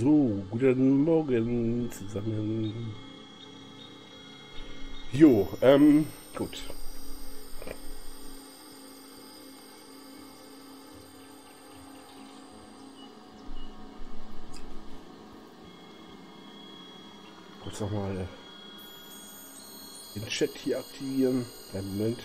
So, guten Morgen zusammen. Jo, ähm, gut. Kurz nochmal den Chat hier aktivieren. Einen Moment.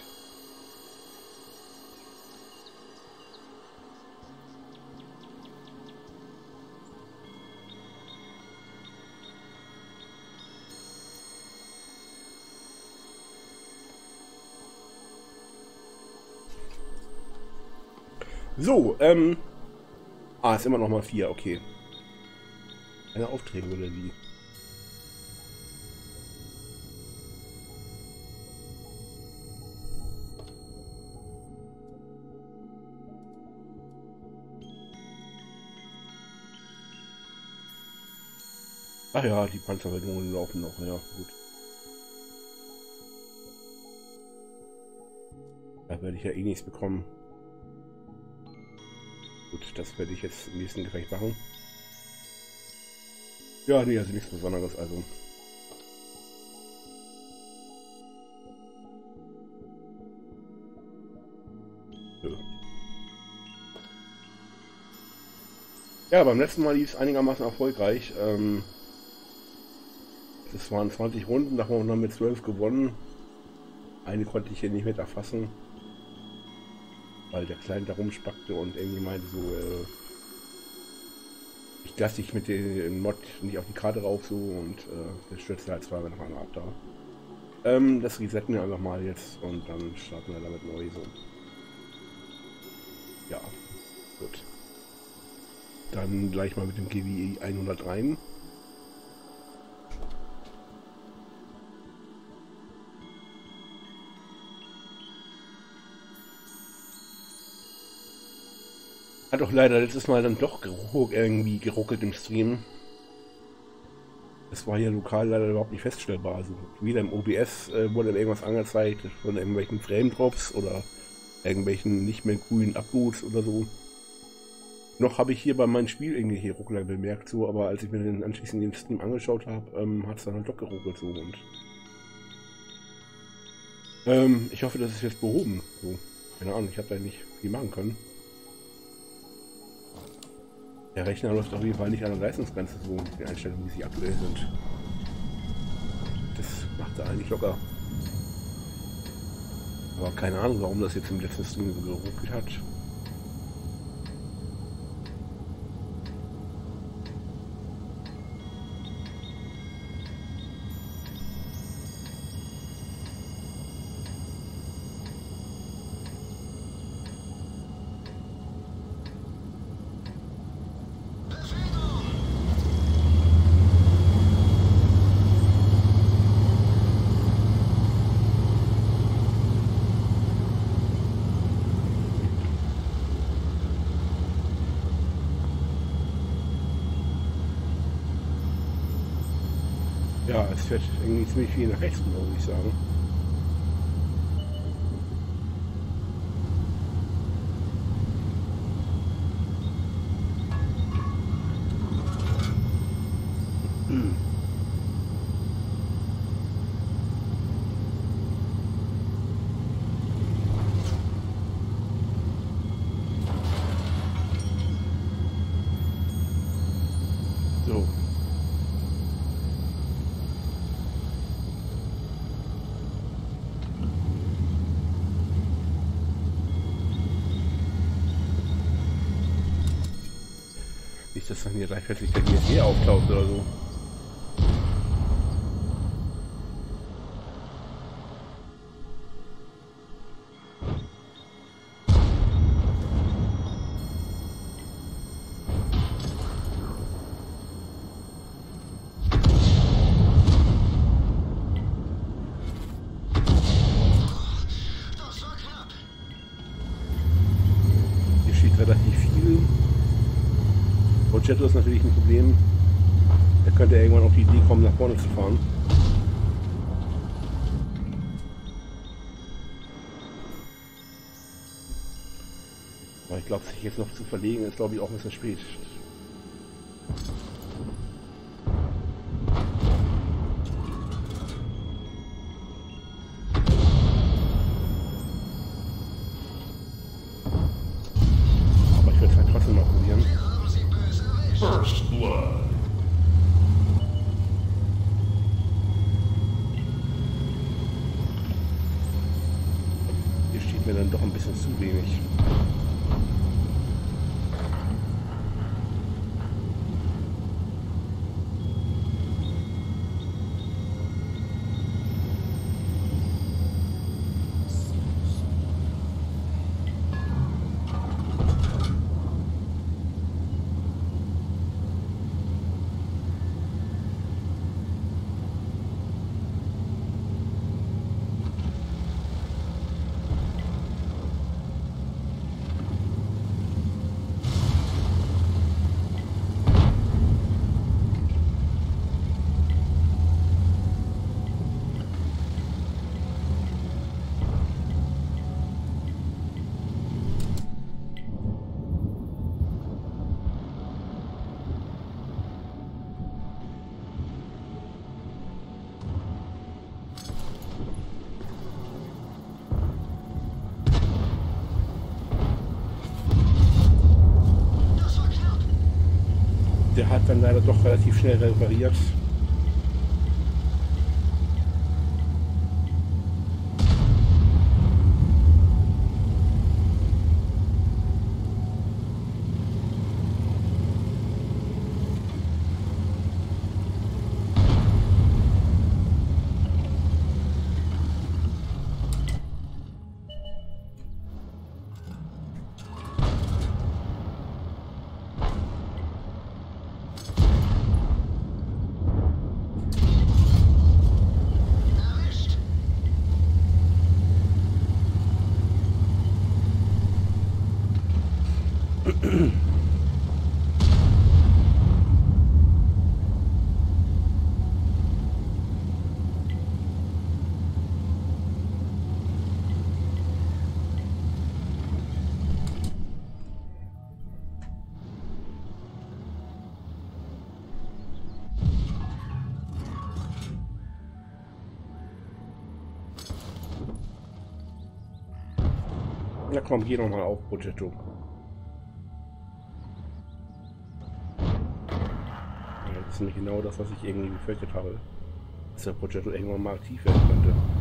So, ähm. Ah, ist immer noch mal vier, okay. Eine Aufträge oder wie? Ach ja, die Panzerwendungen laufen noch, ja, gut. Da werde ich ja eh nichts bekommen. Gut, das werde ich jetzt im nächsten Gefecht machen. Ja, nee, also nichts Besonderes, also. Ja, beim letzten Mal lief es einigermaßen erfolgreich. Ähm, das waren 20 Runden, da haben wir noch mit 12 gewonnen. Eine konnte ich hier nicht mit erfassen weil der Kleine da rumspackte und irgendwie meinte so, äh, ich lasse dich mit dem Mod nicht auf die Karte rauf so und äh, das stürzte halt zweimal nach einer ab da. Ähm, das resetten wir einfach mal jetzt und dann starten wir damit neu so. Ja, gut. Dann gleich mal mit dem GWE 100 rein. Hat auch leider letztes Mal dann doch irgendwie geruckelt im Stream. Es war hier lokal leider überhaupt nicht feststellbar. Also wieder im OBS äh, wurde irgendwas angezeigt von irgendwelchen Frame Drops oder irgendwelchen nicht mehr grünen Upboots oder so. Noch habe ich hier bei meinem Spiel irgendwie hier Ruckler bemerkt, so, aber als ich mir den anschließend den Stream angeschaut habe, ähm, hat es dann halt doch geruckelt so und ähm, ich hoffe, das ist jetzt behoben. So. Keine Ahnung, ich habe da nicht viel machen können. Der Rechner läuft auf jeden Fall nicht an der Leistungsgrenze, so die Einstellungen, die sie aktuell sind. Das macht er eigentlich locker. Aber keine Ahnung, warum das jetzt im letzten Stream so geruckelt hat. fährt irgendwie ziemlich viel nach rechts, würde ich sagen. Shadow ist natürlich ein Problem. Er könnte irgendwann auf die Idee kommen, nach vorne zu fahren. Aber ich glaube, sich jetzt noch zu verlegen, ist glaube ich auch ein bisschen spät. dann doch ein bisschen zu wenig. Der hat dann leider doch relativ schnell repariert. Komm, geh noch mal auf, Progetto. Das ist nämlich genau das, was ich irgendwie befürchtet habe. Dass der Progetto irgendwann mal aktiv werden könnte.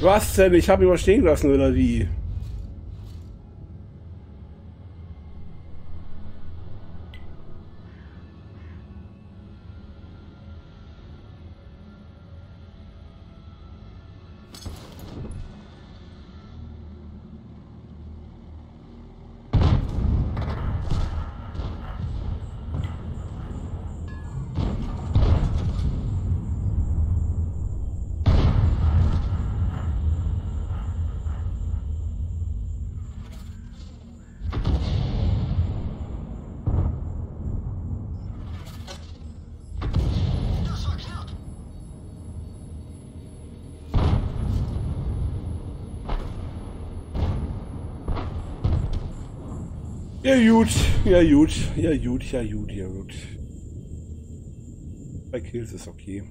Was denn? Ich habe überstehen lassen, oder wie? Gut, ja gut, ja gut, ja gut, ja gut. Bei Kills ist okay.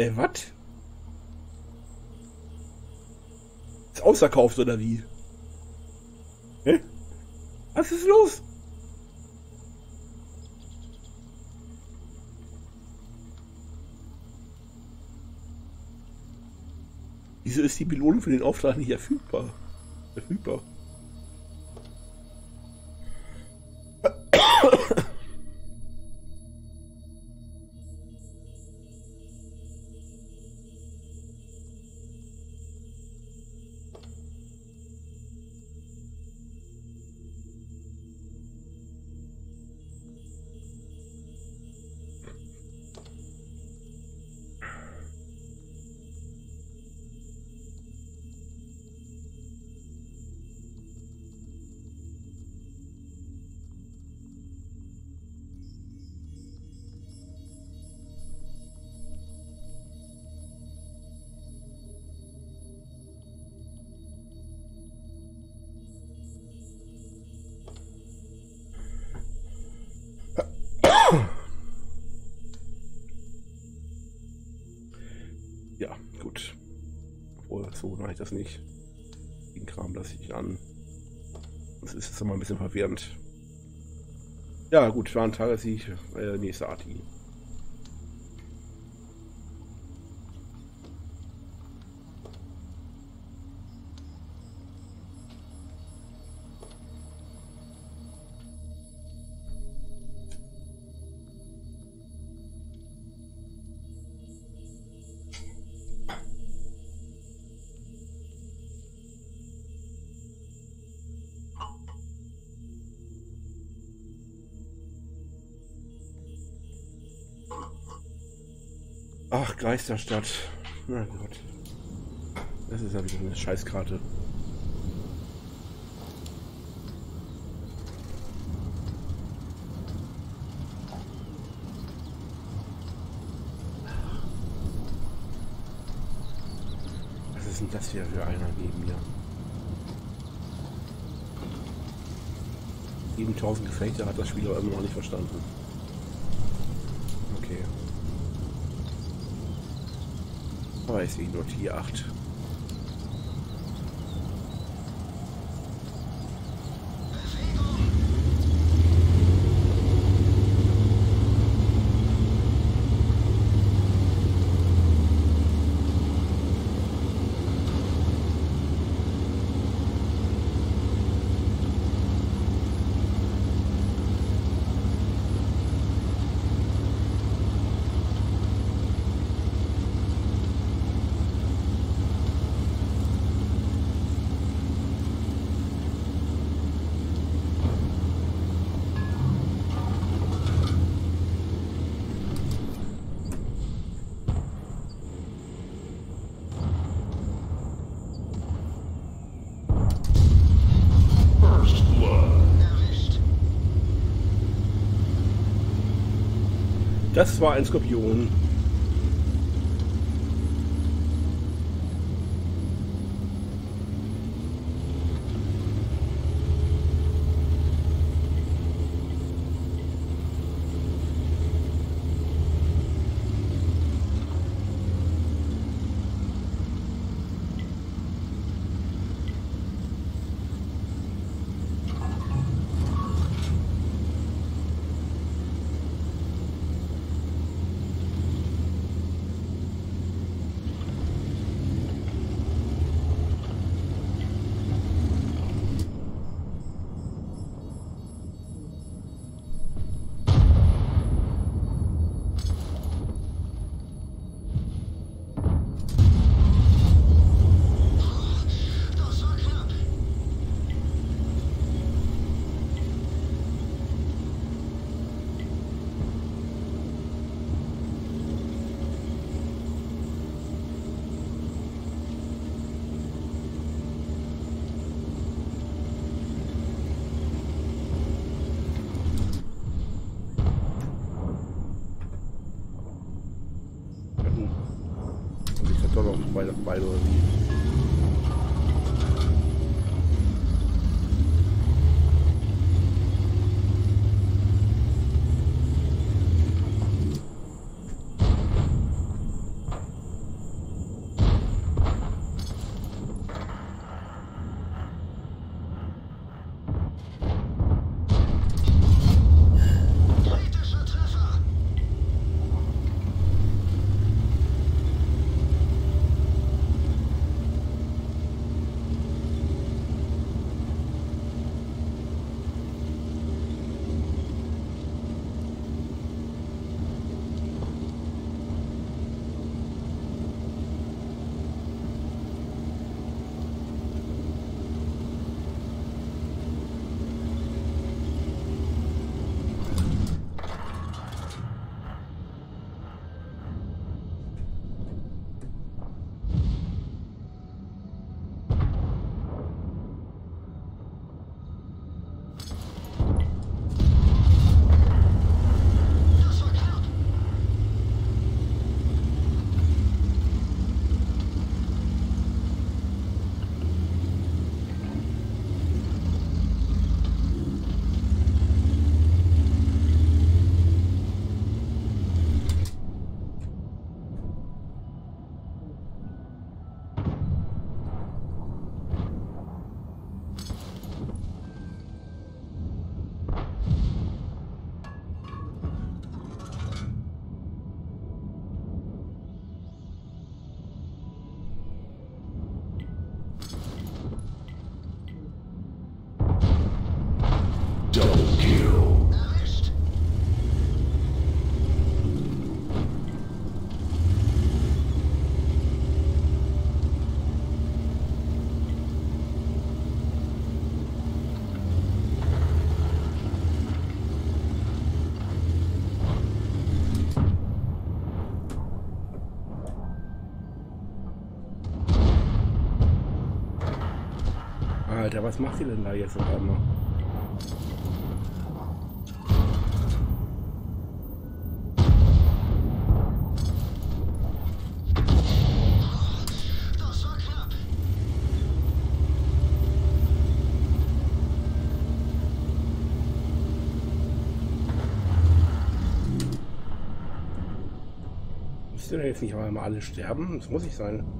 Äh, was? Ist ausverkauft oder wie? Hä? Was ist los? Wieso ist die Belohnung für den Auftrag nicht erfüllbar? Verfügbar. Mache ich das nicht. Den Kram lasse ich an. Das ist jetzt mal ein bisschen verwirrend. Ja, gut, war ein Tagessieg. Äh, nächste Arti. Ach, Geisterstadt. Na Gott. Das ist ja wieder eine Scheißkarte. Was ist denn das hier für einer neben mir? 7000 Gefechte hat das Spiel aber immer noch nicht verstanden. Okay. Aber ich nur Tier 8. First blood. Das war ein Skorpion. Und ich doch noch beide, Alter, was macht ihr denn da jetzt auf einmal? Müsst ihr jetzt nicht einmal alle sterben? Das muss ich sein.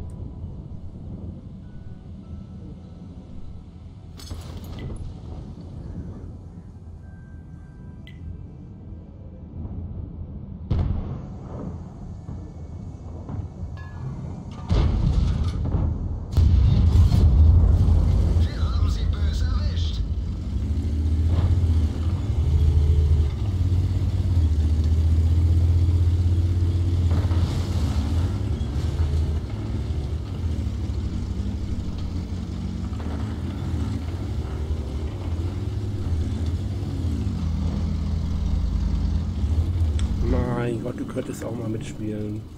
Mitspielen.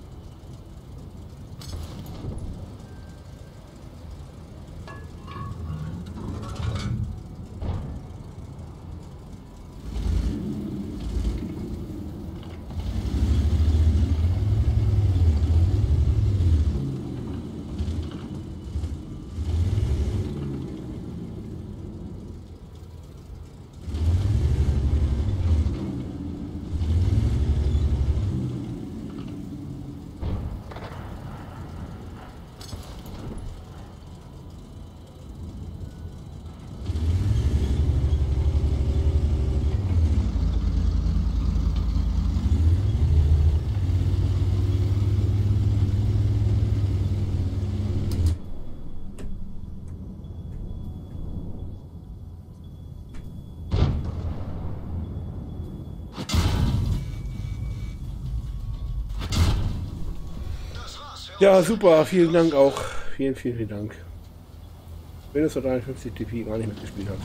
Ja, super. Vielen Dank auch. Vielen, vielen, vielen Dank. Windows 53 TP gar nicht mitgespielt hat.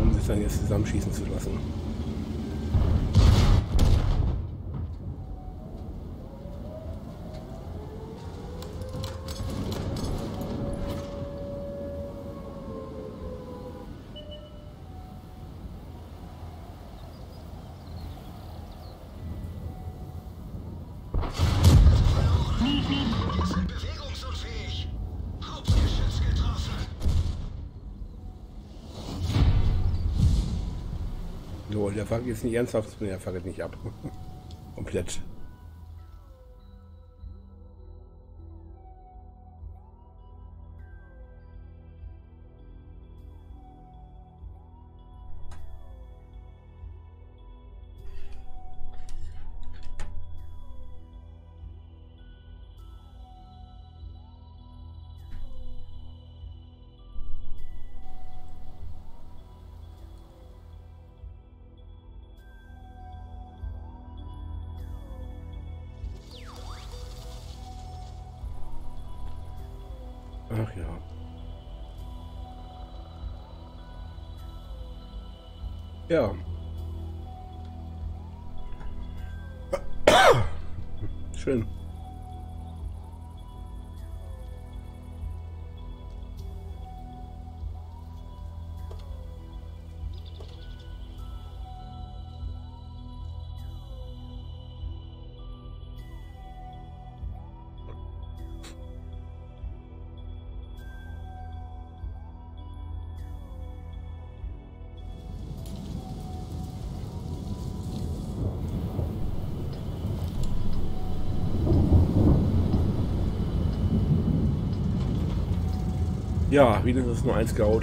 Um sich dann jetzt zusammenschießen zu lassen. Fuckt jetzt nicht ernsthaft, der fuckt nicht ab. Komplett. Ja. Ja, wenigstens nur ein Scout.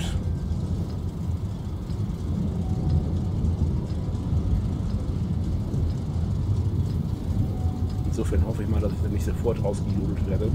Insofern hoffe ich mal, dass ich dann nicht sofort rausgejudelt werde.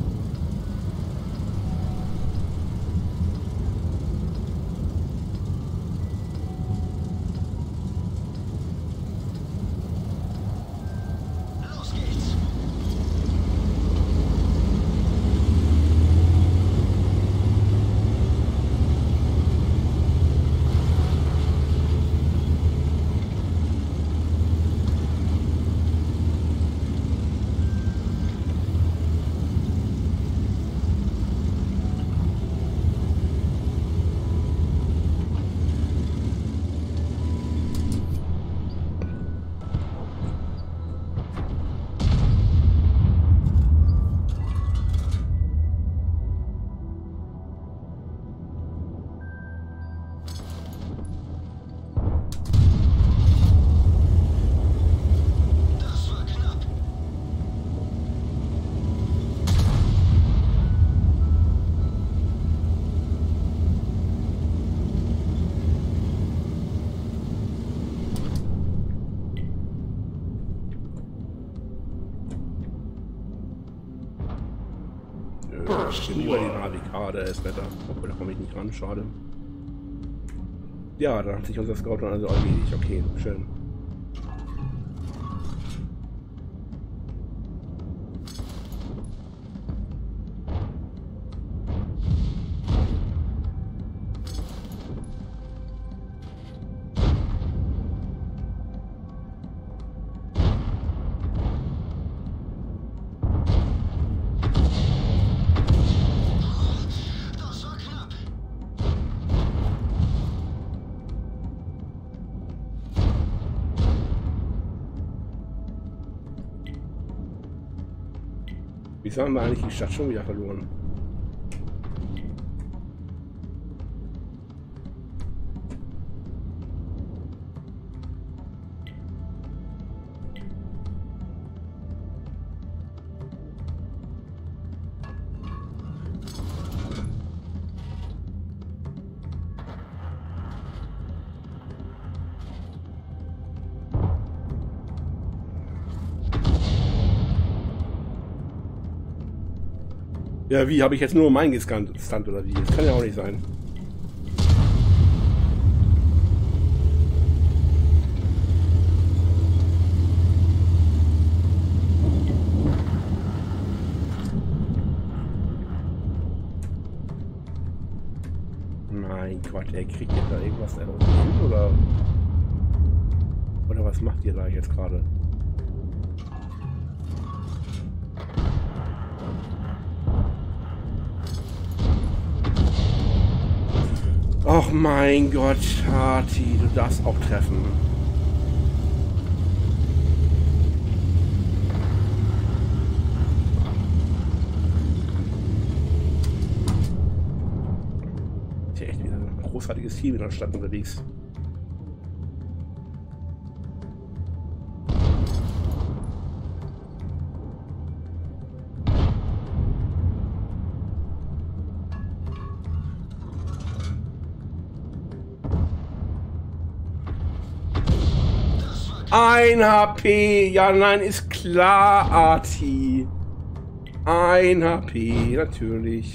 Schade. Ja, dann hat sich unser Scout dann also erledigt. Okay, schön. Wieso haben wir eigentlich die Stadt schon wieder verloren? Ja, wie? Habe ich jetzt nur meinen gescannt oder wie? Das kann ja auch nicht sein. Mein Gott, ey, kriegt ihr da irgendwas oder? Oder was macht ihr da jetzt gerade? Och mein Gott, Hati, du darfst auch treffen. Ist ja echt ein großartiges Team in der Stadt unterwegs. Ein HP. Ja, nein, ist klar, Arti. Ein HP, natürlich.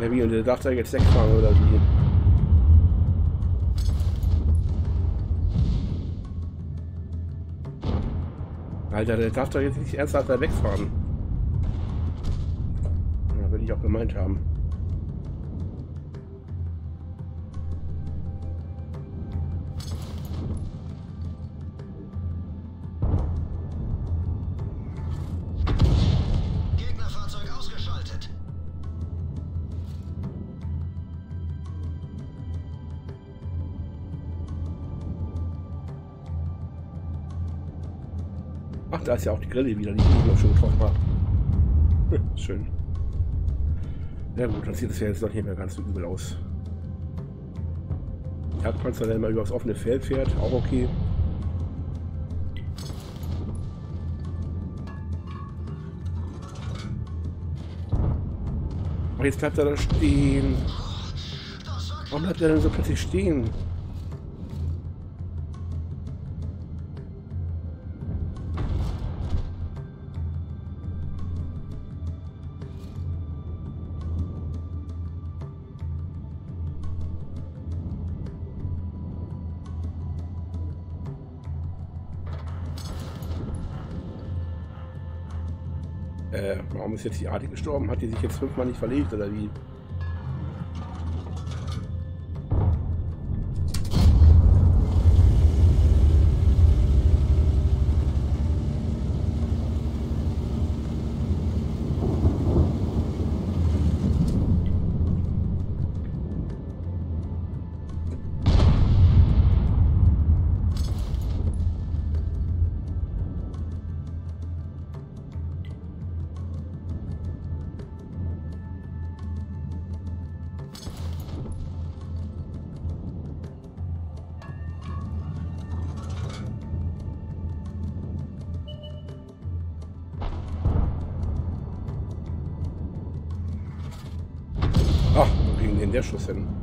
Wie, und der darf da jetzt wegfahren oder wie? Alter, der darf doch jetzt nicht ernsthaft da wegfahren. Ja, will ich auch gemeint haben. Ist ja auch die Grille wieder, die ich auch schon getroffen habe. Schön. Ja gut, dann sieht es ja jetzt doch nicht mehr ganz so übel aus. Jagdpanzer, der mal übers offene Feld fährt, auch okay. Aber jetzt bleibt er da stehen. Das war Warum bleibt er denn so plötzlich stehen? Ist jetzt die Arti gestorben? Hat die sich jetzt fünfmal nicht verlegt oder wie? Ach,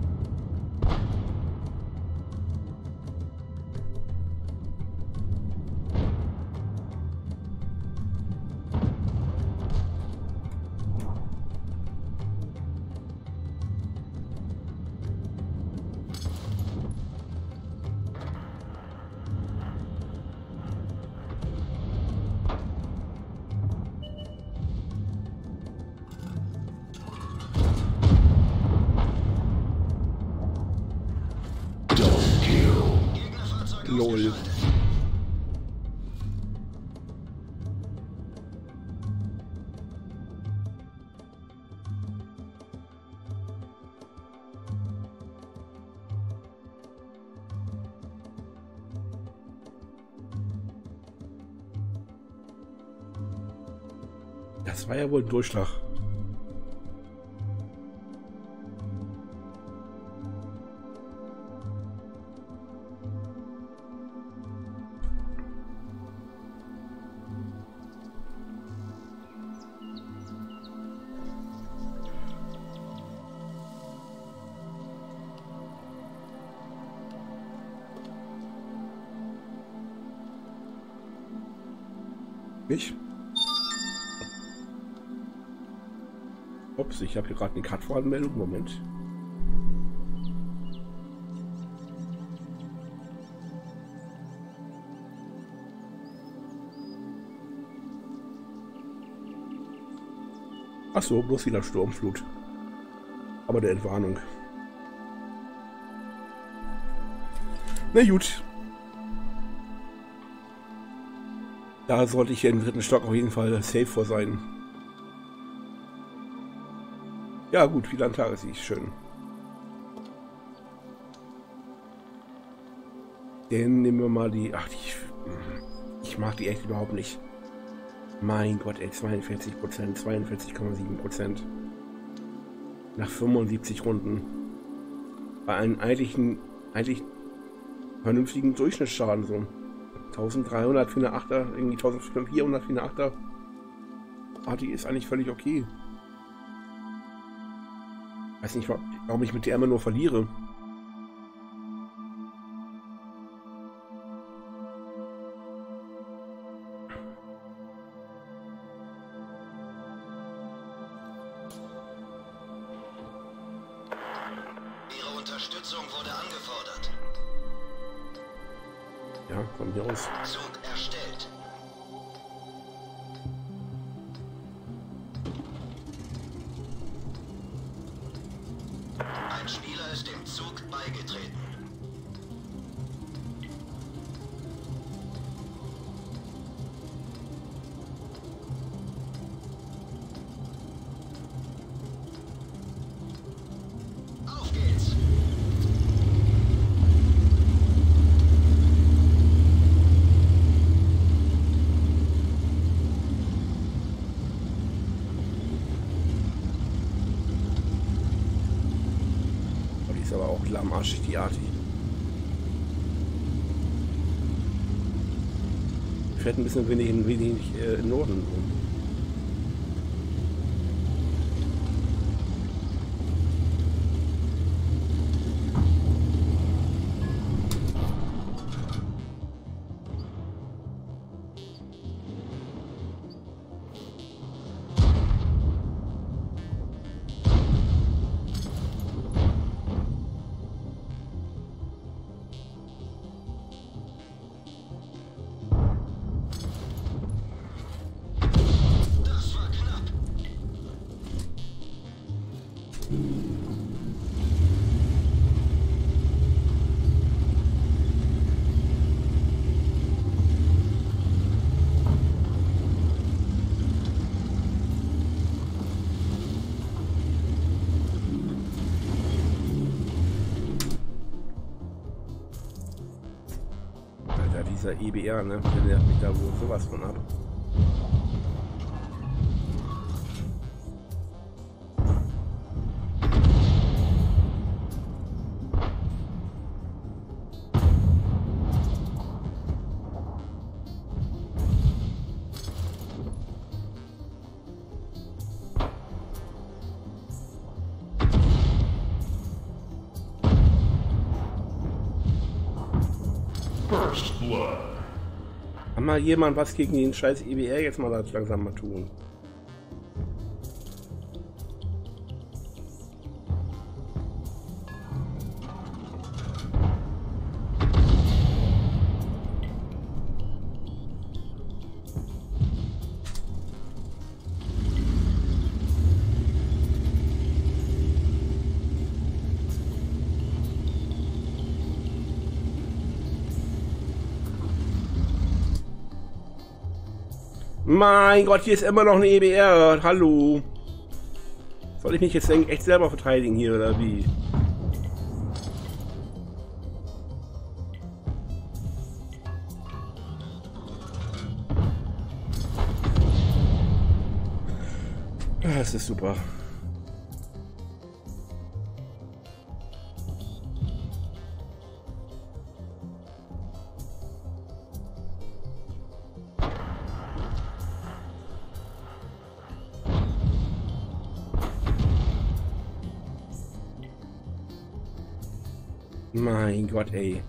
war ja wohl ein Durchschlag. Cut-Voranmeldung. Moment. Ach so, bloß wieder Sturmflut. Aber der Entwarnung. Na gut. Da sollte ich hier im dritten Stock auf jeden Fall safe vor sein. Ja gut, ein Tagessieg, schön. Den nehmen wir mal die... Ach, die, ich mag die echt überhaupt nicht. Mein Gott, ey, 42 Prozent, 42,7 Prozent. Nach 75 Runden. Bei einem eigentlichen, eigentlich vernünftigen Durchschnittsschaden so. 1300 für eine Achter, irgendwie 1400 für eine Achter. Ah, die ist eigentlich völlig okay. Weiß nicht, warum ich mit der immer nur verliere. Fährt ein bisschen wenig, ein dieser EBR, ne? Der nervt mich mal jemand was gegen den scheiß EBR jetzt mal langsam mal tun? Mein Gott, hier ist immer noch eine EBR. Hallo. Soll ich mich jetzt echt selber verteidigen hier oder wie? Das ist super. Mein Gott, ey.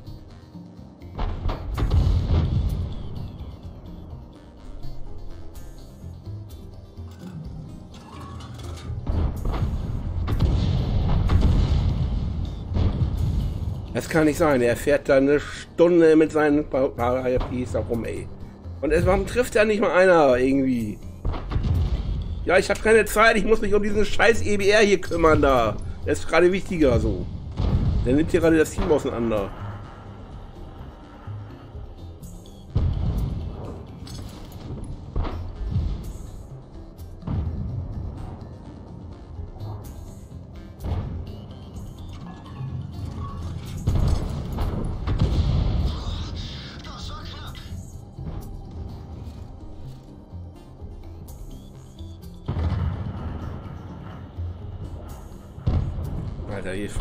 Das kann nicht sein. Er fährt da eine Stunde mit seinen paar IPs da rum, ey. Und es warum trifft ja nicht mal einer irgendwie? Ja, ich habe keine Zeit. Ich muss mich um diesen scheiß EBR hier kümmern da. Das ist gerade wichtiger so. Der nimmt hier gerade das Team auseinander.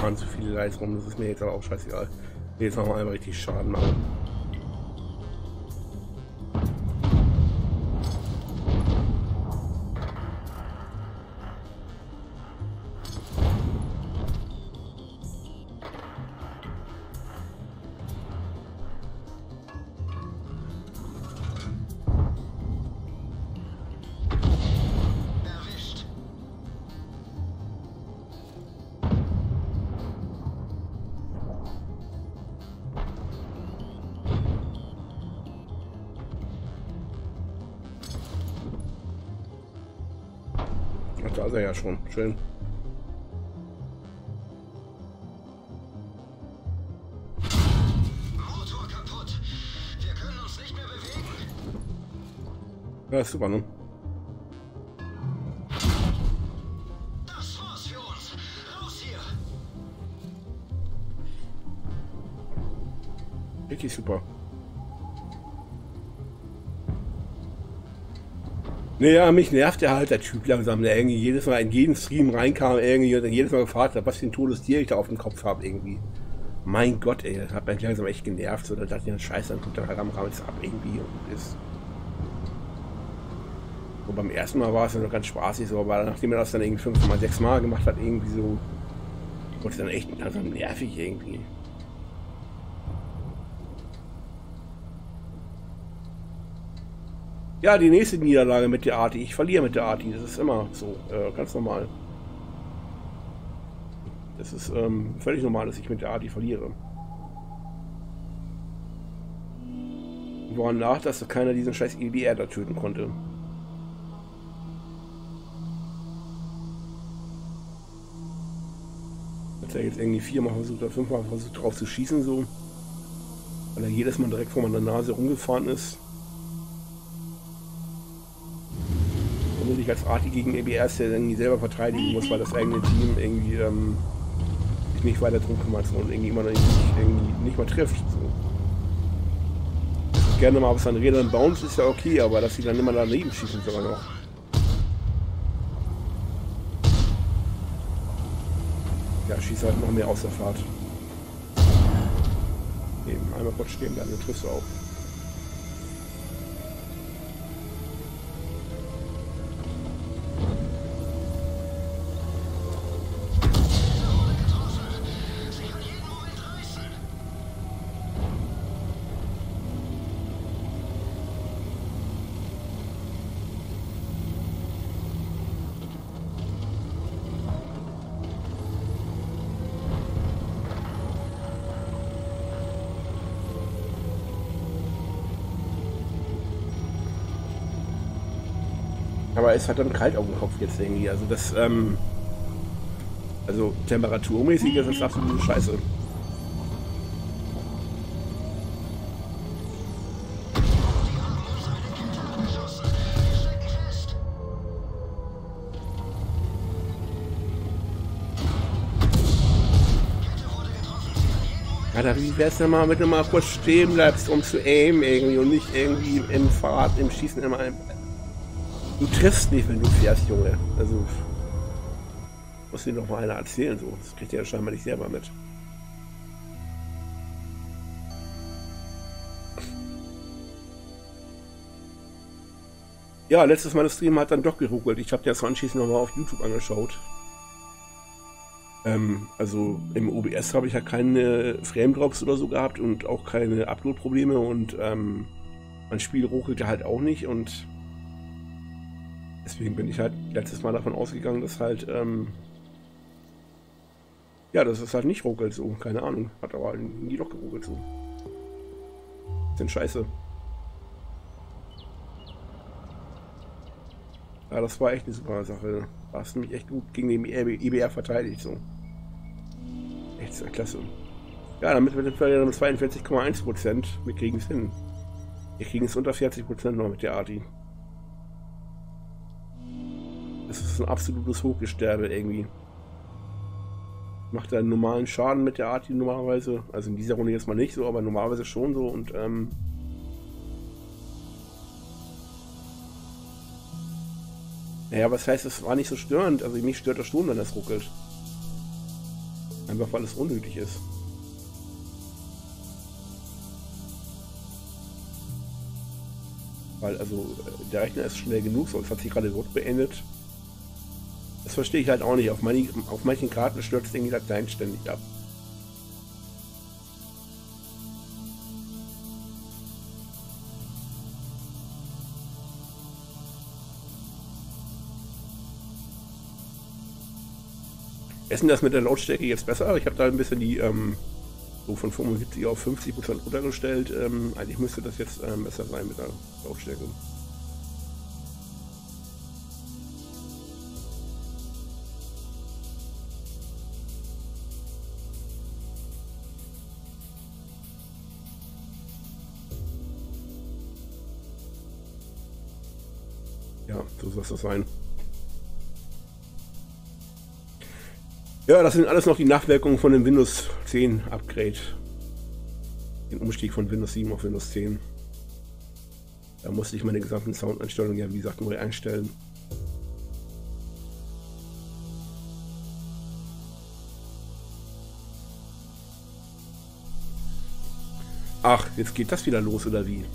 Fahren zu viele Lights rum. Das ist mir jetzt aber auch scheißegal. Jetzt machen wir einmal richtig Schaden machen. Schon. Schön. Motor kaputt. Wir können uns nicht mehr bewegen. Ja, ist super, ne? Das war's für uns. Raus hier. Richtig super. Naja, mich nervt der halt, der Typ langsam, der irgendwie jedes Mal in jeden Stream reinkam irgendwie und dann jedes Mal gefragt hat, was für ein todes Tier ich da auf dem Kopf habe irgendwie. Mein Gott, ey, das hat mich langsam echt genervt. So, da dachte ich, ja, scheiße, dann tut der Ram jetzt ab irgendwie und ist. So, beim ersten Mal war es ja noch ganz spaßig, so, aber nachdem er das dann irgendwie fünf mal, sechs Mal gemacht hat, irgendwie so, wurde es dann echt langsam nervig irgendwie. Ja, die nächste Niederlage mit der Arti. Ich verliere mit der Arti. Das ist immer so. Äh, ganz normal. Das ist ähm, völlig normal, dass ich mit der Arti verliere. Woran lag, dass keiner diesen scheiß EBR da töten konnte? Als er jetzt irgendwie viermal versucht oder fünfmal versucht drauf zu schießen, so. Weil er jedes Mal direkt vor meiner Nase rumgefahren ist. Dich als Arti gegen EBRs ja irgendwie selber verteidigen muss, weil das eigene Team irgendwie ähm, sich nicht weiter drum kümmert und irgendwie immer noch nicht, irgendwie nicht mal trifft. So. Gerne mal auf seinen Rädern bounce ist ja okay, aber dass sie dann immer daneben schießen sogar noch. Ja, schieß halt noch mehr aus der Fahrt. Eben, einmal kurz stehen bleiben, dann triffst du auch. ist verdammt kalt auf dem Kopf jetzt irgendwie. Also das, ähm, also temperaturmäßig mhm. ist das absolut scheiße. Da wie wär's denn mal, wenn du mal kurz stehen bleibst, um zu aimen irgendwie und nicht irgendwie im Fahrrad, im Schießen immer Du triffst nicht, wenn du fährst, Junge. Also muss dir noch mal einer erzählen, so. Das kriegt ihr ja scheinbar nicht selber mit. Ja, letztes Mal das Stream hat dann doch geruckelt. Ich habe das anschließend nochmal auf YouTube angeschaut. Ähm, also im OBS habe ich ja keine Frame Drops oder so gehabt und auch keine Upload-Probleme und ähm, mein Spiel ruckelte halt auch nicht und deswegen bin ich halt letztes Mal davon ausgegangen, dass halt ähm, ja, dass es halt nicht ruckelt so. Keine Ahnung. Hat aber irgendwie doch geruckelt so. Sind scheiße. Ja, das war echt eine super Sache. Da hast du mich echt gut gegen den IBR verteidigt so. Echt sehr klasse. Ja, damit wir mit 42,1 Prozent. Wir kriegen es hin. Wir kriegen es unter 40 Prozent noch mit der Arti. Das ist ein absolutes Hochgesterbe irgendwie. Macht einen normalen Schaden mit der Arti normalerweise. Also in dieser Runde jetzt mal nicht so, aber normalerweise schon so. Und ähm, Naja, was heißt, es war nicht so störend. Also mich stört das schon, wenn das ruckelt. Einfach weil es unnötig ist. Weil, also, der Rechner ist schnell genug, sonst hat sich gerade Wort beendet. Das verstehe ich halt auch nicht. Auf, manchen, auf manchen Karten stürzt irgendwie der Client ständig ab. Denn das mit der Lautstärke jetzt besser? Ich habe da ein bisschen die ähm, so von 75 auf 50 Prozent runtergestellt. Ähm, eigentlich müsste das jetzt ähm, besser sein mit der Lautstärke. Soll es sein. Ja, das sind alles noch die Nachwirkungen von dem Windows 10 Upgrade. Den Umstieg von Windows 7 auf Windows 10. Da musste ich meine gesamten Soundeinstellungen ja wie gesagt neu einstellen. Ach, jetzt geht das wieder los oder wie?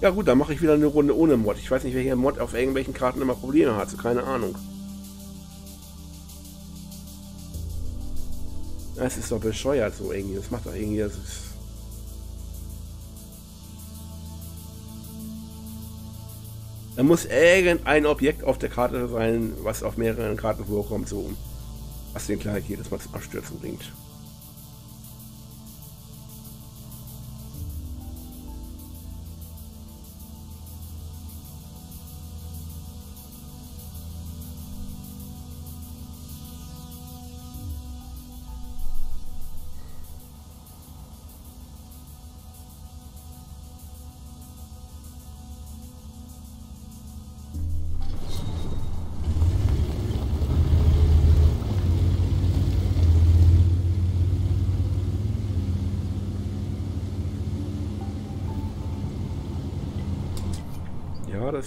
Ja gut, dann mache ich wieder eine Runde ohne Mod. Ich weiß nicht, welcher Mod auf irgendwelchen Karten immer Probleme hat, keine Ahnung. Das ist doch bescheuert so irgendwie. Das macht doch irgendwie. Das ist da muss irgendein Objekt auf der Karte sein, was auf mehreren Karten vorkommt, so was den gleich jedes Mal zum Abstürzen bringt.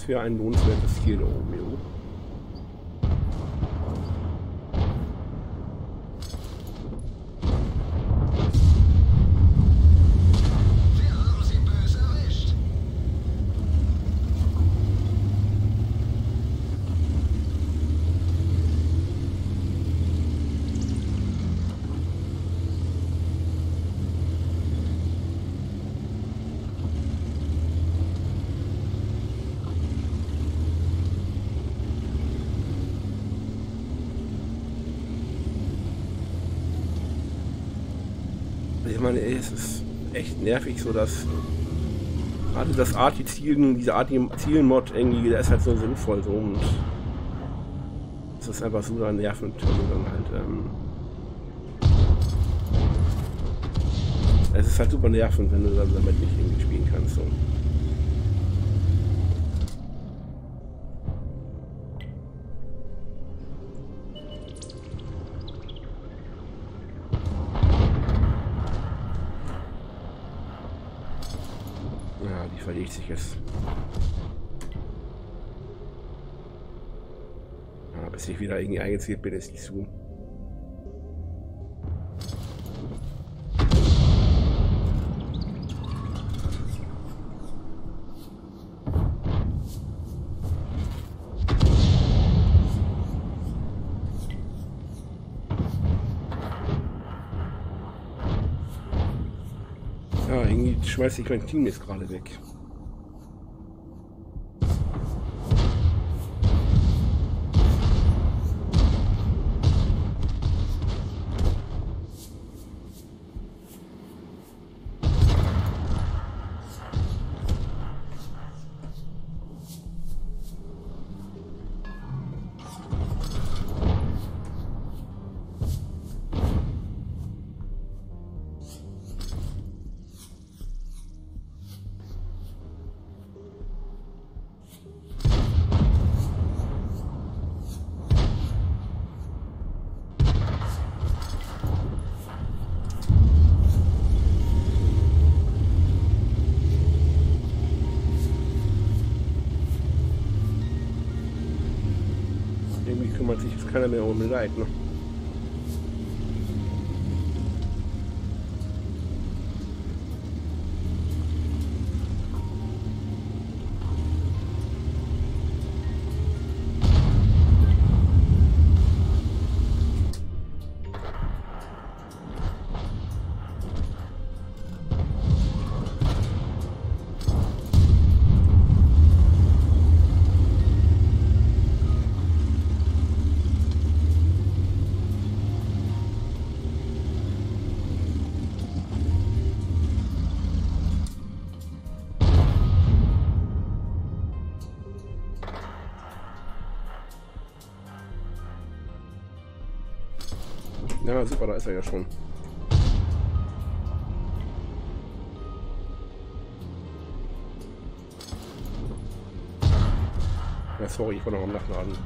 Das wäre ein lohnenswertes Ziel da oben. Jo. Meine, ey, es ist echt nervig, so dass gerade das Arti-Zielen, diese Arti-Zielen-Mod irgendwie, der ist halt so sinnvoll so und es ist einfach so nervend, wenn du dann halt, ähm, es ist halt super nervend, wenn du dann damit nicht irgendwie spielen kannst. So. Jetzt. Ah, bis ich wieder irgendwie eingezielt bin, ist nicht. Ja, irgendwie schmeißt sich mein Team jetzt gerade weg. Sich jetzt keiner mehr Ja, super, da ist er ja schon. Ja, sorry, ich war noch am Nachladen.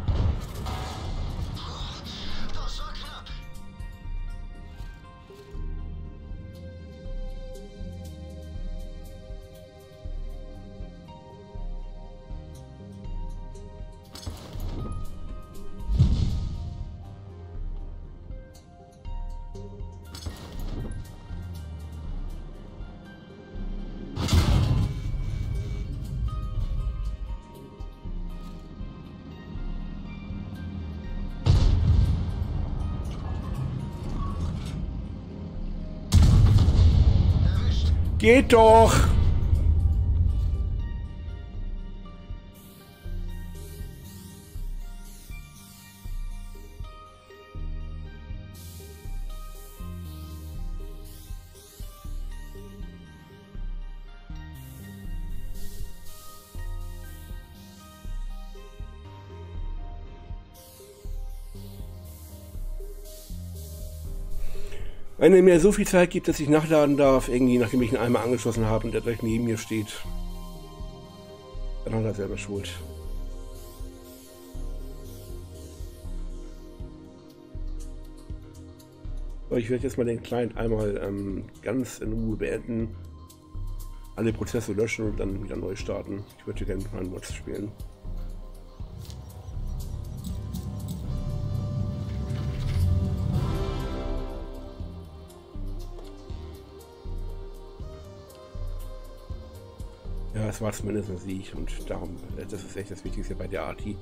Geht doch! Wenn er mir so viel Zeit gibt, dass ich nachladen darf, irgendwie nachdem ich ihn einmal angeschlossen habe und der gleich neben mir steht, dann hat er selber Schuld. So, ich werde jetzt mal den Client einmal ähm, ganz in Ruhe beenden, alle Prozesse löschen und dann wieder neu starten. Ich würde gerne mit meinen Mods spielen. Ja, es war zumindest Sieg und darum, äh, das ist echt das Wichtigste bei der Arti.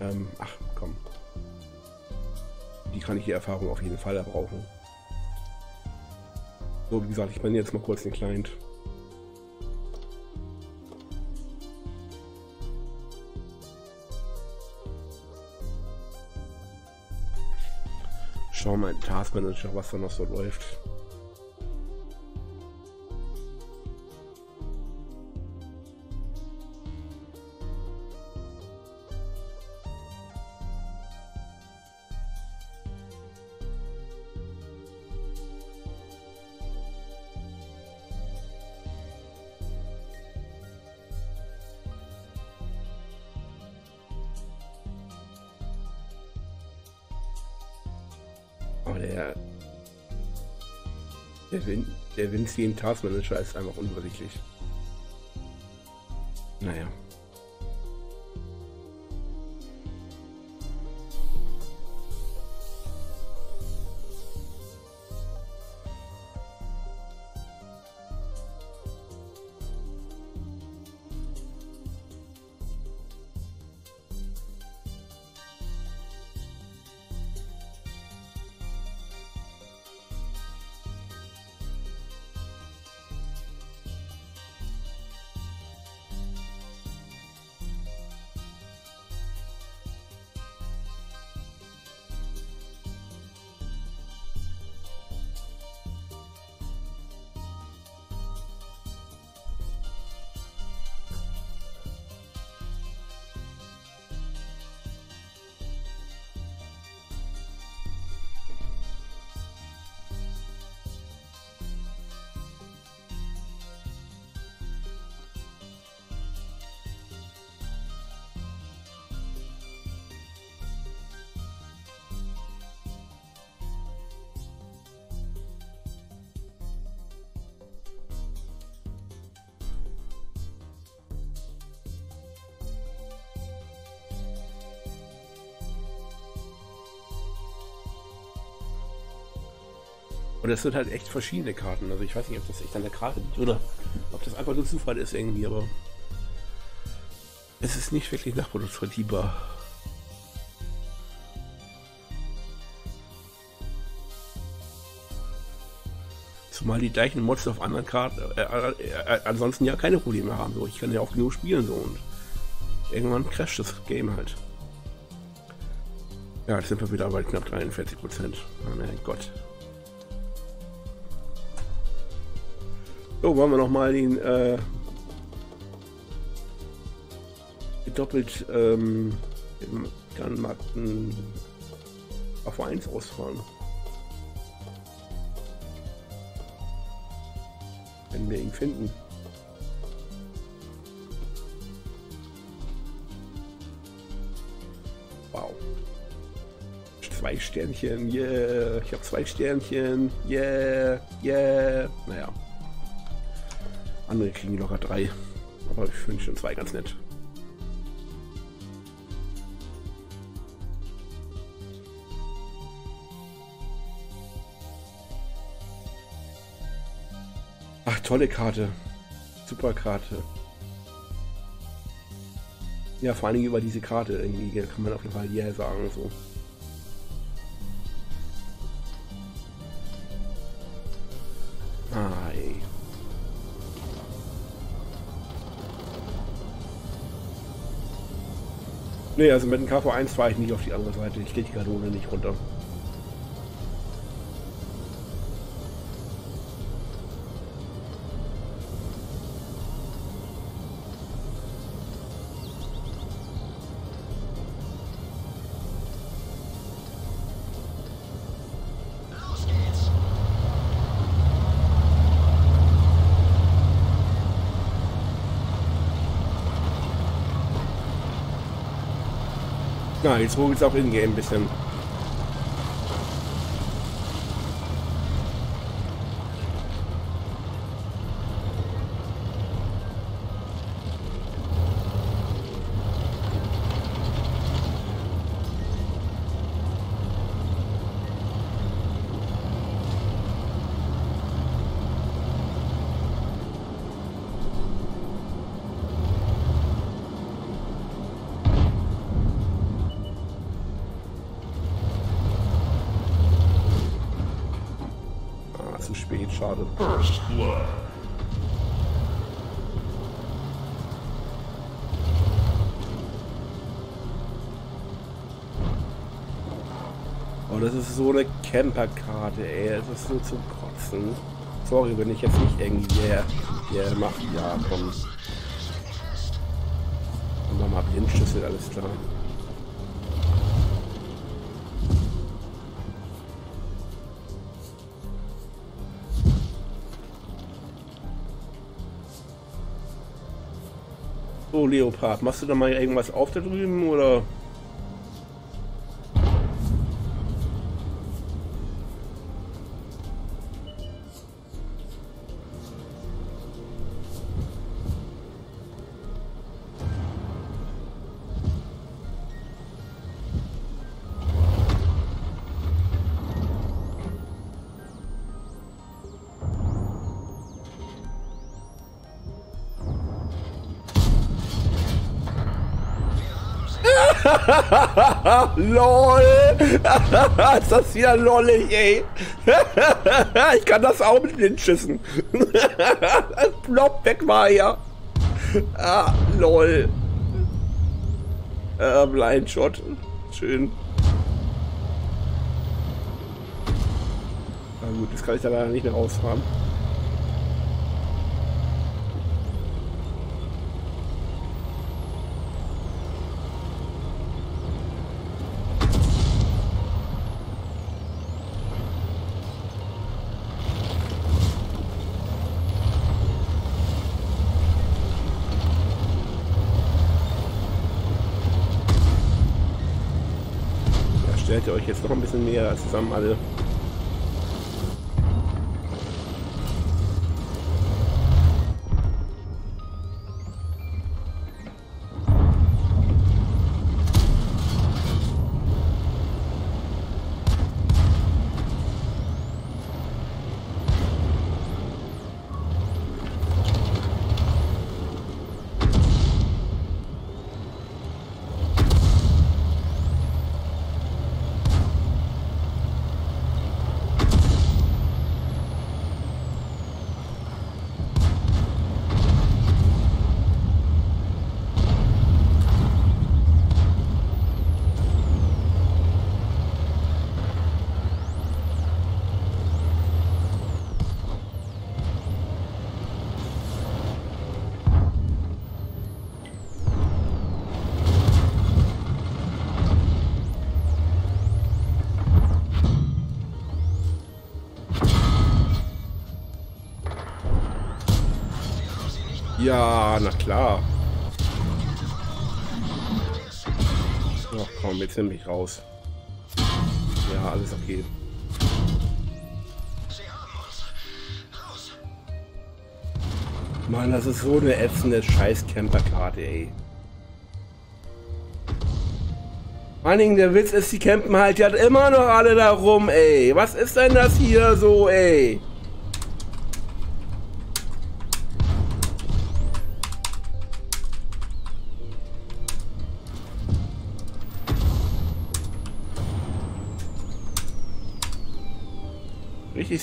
Ähm, ach, komm. Die kann ich die Erfahrung auf jeden Fall brauchen. So, wie gesagt, ich bin jetzt mal kurz den Client. Schau mal Task Manager, was da noch so läuft. Der, Vinci im Taskmanager ist einfach unübersichtlich. Und es sind halt echt verschiedene Karten. Also ich weiß nicht, ob das echt an der Karte liegt oder ob das einfach nur Zufall ist irgendwie, aber es ist nicht wirklich nachproduzierbar. Zumal die gleichen Mods auf anderen Karten äh, äh, äh, ansonsten ja keine Probleme haben. So, ich kann ja auch genug spielen so und irgendwann crasht das Game halt. Ja, jetzt sind wir wieder bei knapp 43 Prozent. Oh mein Gott. So, wollen wir noch mal den äh, doppelt ähm, den Markten auf 1 ausfahren. Wenn wir ihn finden. Wow. Zwei Sternchen, yeah. Ich habe zwei Sternchen, yeah, yeah. Andere kriegen locker drei. Aber ich finde schon zwei ganz nett. Ach, tolle Karte. Super Karte. Ja, vor allen Dingen über diese Karte irgendwie kann man auf jeden Fall Yeah sagen. So. Nee, also mit dem KV1 fahre ich nicht auf die andere Seite. Ich gehe die Kanone nicht runter. Jetzt ruckelt es auch in-game ein bisschen. Schade. First blood. Oh, das ist so eine Camperkarte, ey. Das ist nur zum Kotzen. Sorry, wenn ich jetzt nicht irgendwie der, der Mafia komme. Und dann mal Blindschüssel, alles klar. Leopard, machst du da mal irgendwas auf da drüben oder? LOL! ist das wieder lollig, ey! ich kann das auch mit den Schüssen. Plopp, weg war er. Ah, LOL. Äh, Blind Shot. Schön. Na gut, das kann ich da leider nicht mehr rausfahren. Stellt ihr euch jetzt noch ein bisschen näher zusammen alle. Ja, na klar. Ach komm, jetzt nimm mich raus. Ja, alles okay. Mann, das ist so eine ätzende Scheiß-Camper-Karte, ey. Dingen, der Witz ist, die campen halt ja immer noch alle da rum, ey. Was ist denn das hier so, ey?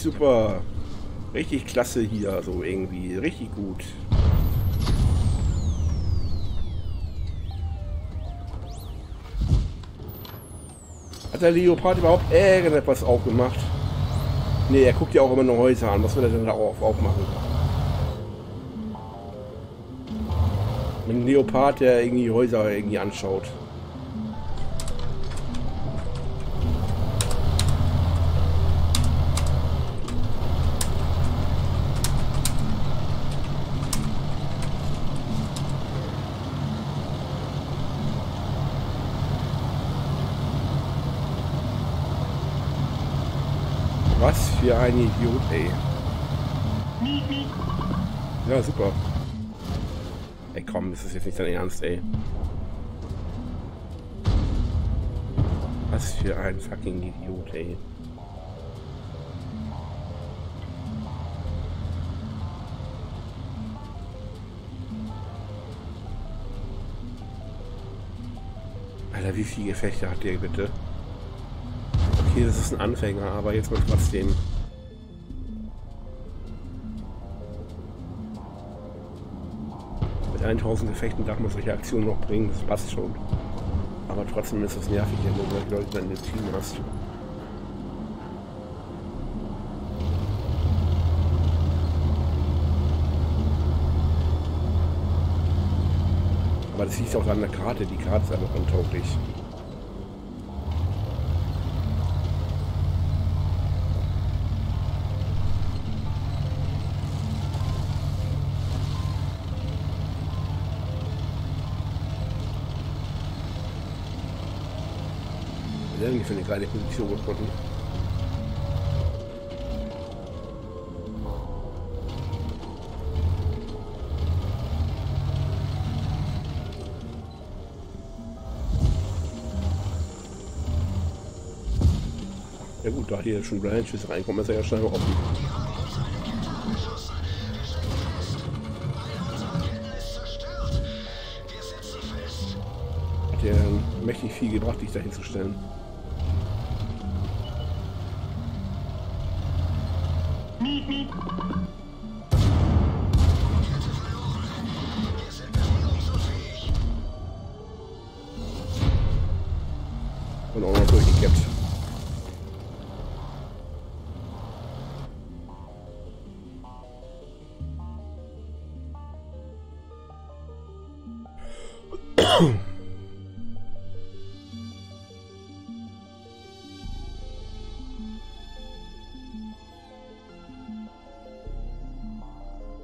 Super. Richtig klasse hier, so irgendwie. Richtig gut. Hat der Leopard überhaupt irgendetwas aufgemacht? Ne, er guckt ja auch immer nur Häuser an. Was will er denn da auf, aufmachen? Einem Leopard, der irgendwie Häuser irgendwie anschaut. Für ein Idiot, ey. Ja, super. Ey, komm, das ist jetzt nicht dein Ernst, ey. Was für ein fucking Idiot, ey. Alter, wie viele Gefechte hat der bitte? Okay, das ist ein Anfänger, aber jetzt mal trotzdem. 1000 Gefechten darf man solche Aktionen noch bringen, das passt schon. Aber trotzdem ist es nervig, wenn du solche Leute in dem Team hast. Aber das liegt auch an der Karte, die Karte ist einfach untauglich. Für eine geile Position gefunden. Ja gut, da hier schon Ranches reinkommen, ist er ja schnell offen. Der mächtig viel gebracht, dich dahin zu stellen.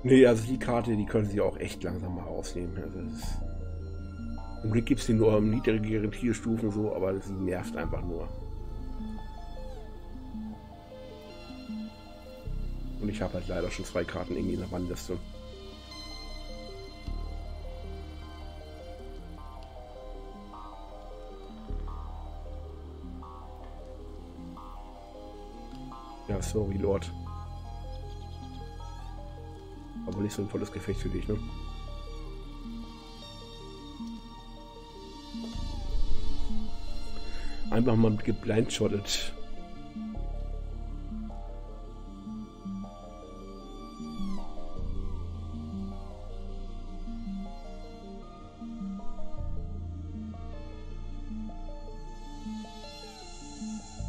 Nee, also die Karte, die können sie auch echt langsam mal rausnehmen. Also ist Im Glück gibt es die nur im niedrigeren Tierstufen so, aber sie nervt einfach nur. Und ich habe halt leider schon zwei Karten irgendwie in der Wandliste. Ja, sorry, Lord. Aber nicht so ein volles Gefecht für dich, ne? Einfach mal geblindshottet.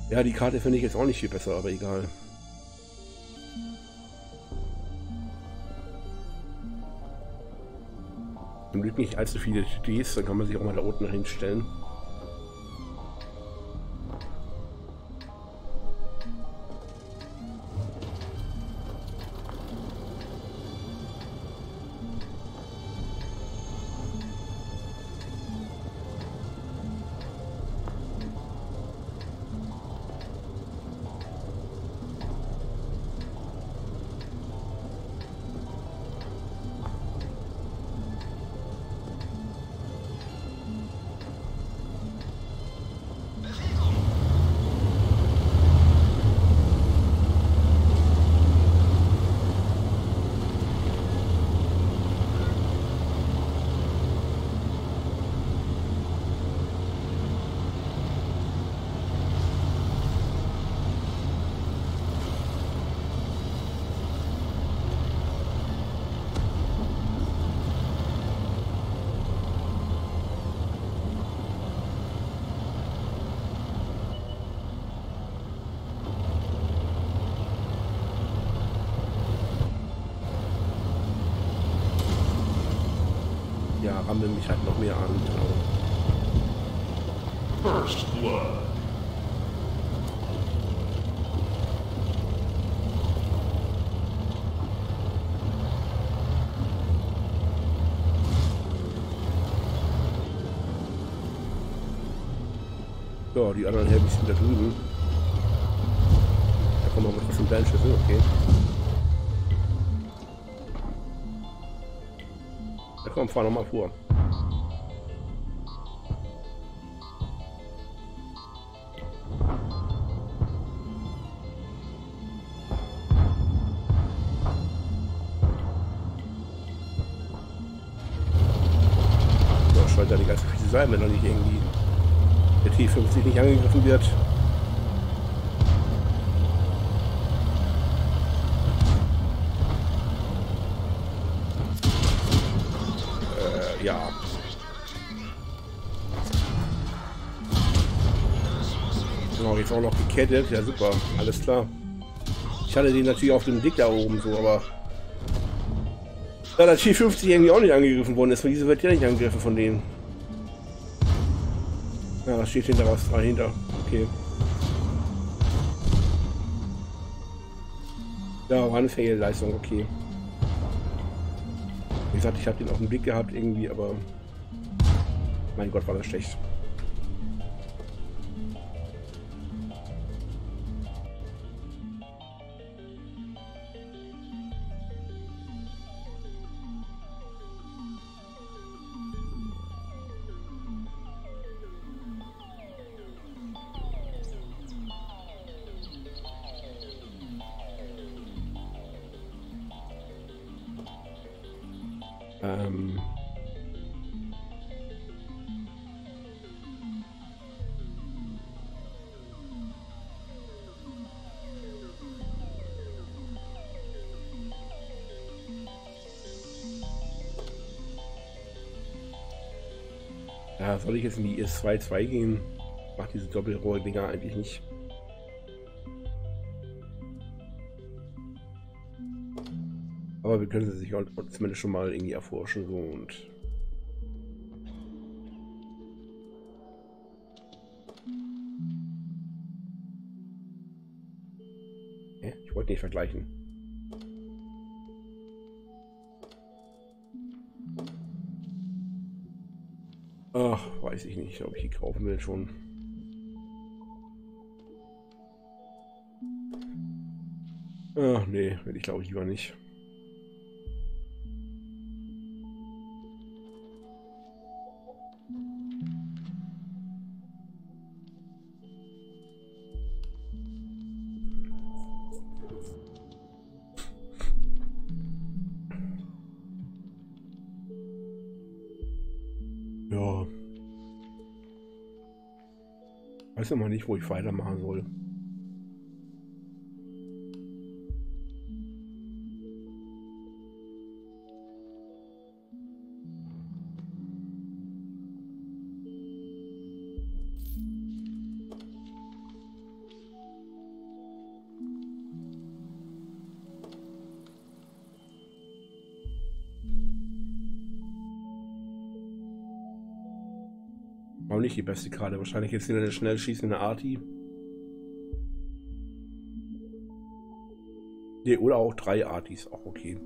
Ja, die Karte finde ich jetzt auch nicht viel besser, aber egal. Nicht allzu viele TDs, dann kann man sich auch mal da unten hinstellen. Ja, rammeln mich halt noch mehr an. Genau. First blood. So, die anderen Helden sind da drüben. Da kommen aber trotzdem Blindschüsse, okay. Komm, fahr noch mal vor. So, scheint ja so viel zu sein, wenn noch nicht irgendwie der T50 nicht angegriffen wird. Gekettet. Ja, super. Alles klar. Ich hatte den natürlich auf dem Dick da oben so, aber... Da der T50 irgendwie auch nicht angegriffen worden ist, weil diese wird ja nicht angegriffen von denen. Ja, was steht hinter was dahinter? Okay. Ja, war eine Fehlleistung, okay. Wie gesagt, ich habe den auf den Blick gehabt irgendwie, aber mein Gott, war das schlecht. Soll ich jetzt in die IS-2-2 gehen? Macht diese Doppelrohr-Dinger eigentlich nicht. Aber wir können sie sich zumindest schon mal irgendwie erforschen so und ich wollte nicht vergleichen. Weiß ich nicht, ob ich die kaufen will schon. Ach nee, will ich glaube ich lieber nicht. Weiß immer nicht, wo ich weitermachen soll. Die beste Karte. Wahrscheinlich jetzt wieder eine schnell schießende Arti. Ne, oder auch drei Artis. Auch okay.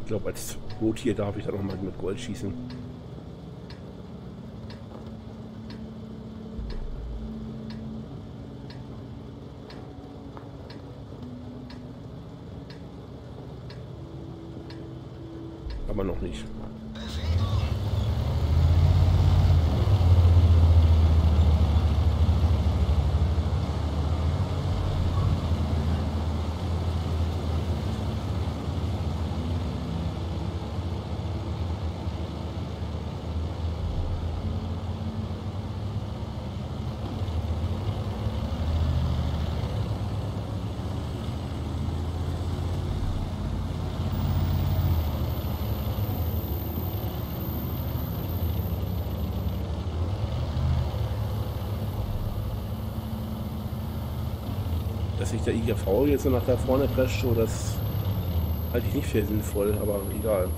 Ich glaube, als Rot darf ich dann noch mal mit Gold schießen. Aber sich der IGV jetzt nach da vorne prescht, so das halte ich nicht für sinnvoll, aber egal.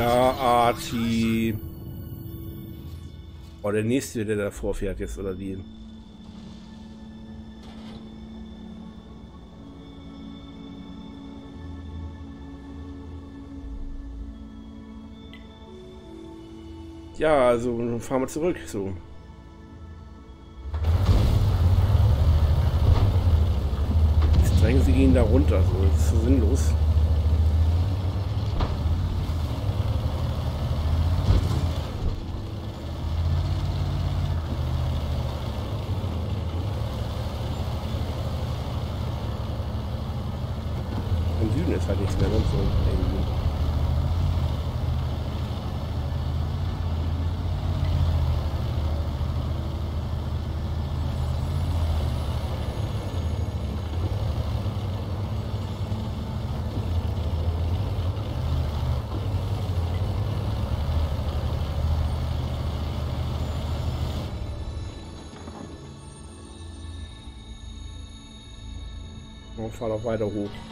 Ja, Arti. Oh, der nächste, der davor fährt jetzt, oder die. Ja, also fahren wir zurück. So. Jetzt drängen sie ihn da runter. So, das ist so sinnlos. Mehr, sonst so irgendwie. Und fahr doch weiter hoch.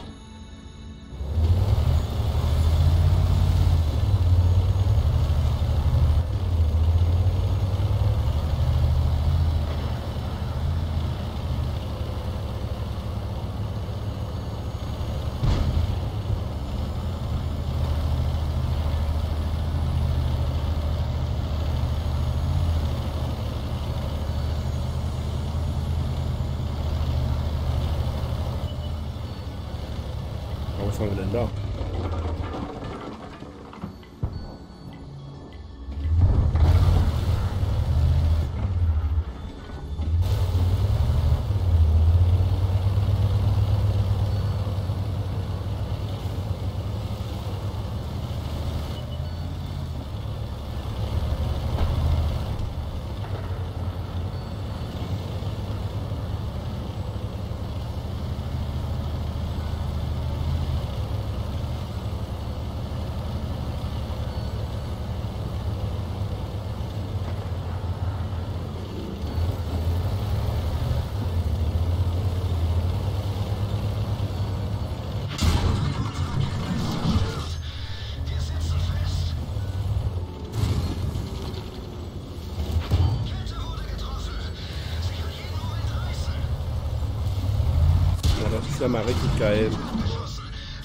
Mal richtig geil.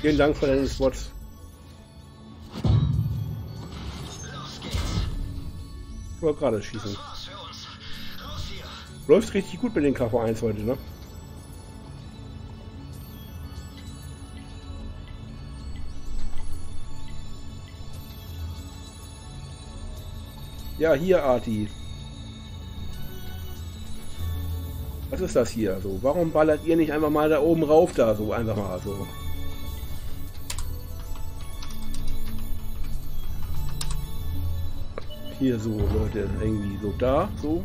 Vielen Dank für deinen Spot. Ich wollte gerade schießen. Läuft richtig gut mit den KV1 heute, ne? Ja, hier, Arti. Was ist das hier? So, warum ballert ihr nicht einfach mal da oben rauf da so einfach mal so? Hier so, Leute, irgendwie so da, so.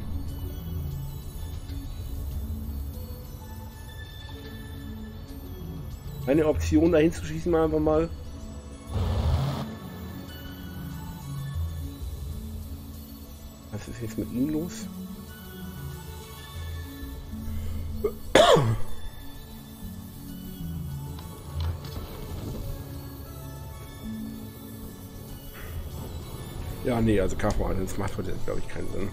Eine Option dahin zu schießen, mal einfach mal. Was ist jetzt mit ihm los? Ja, nee, also KV1, das macht heute, glaube ich, keinen Sinn.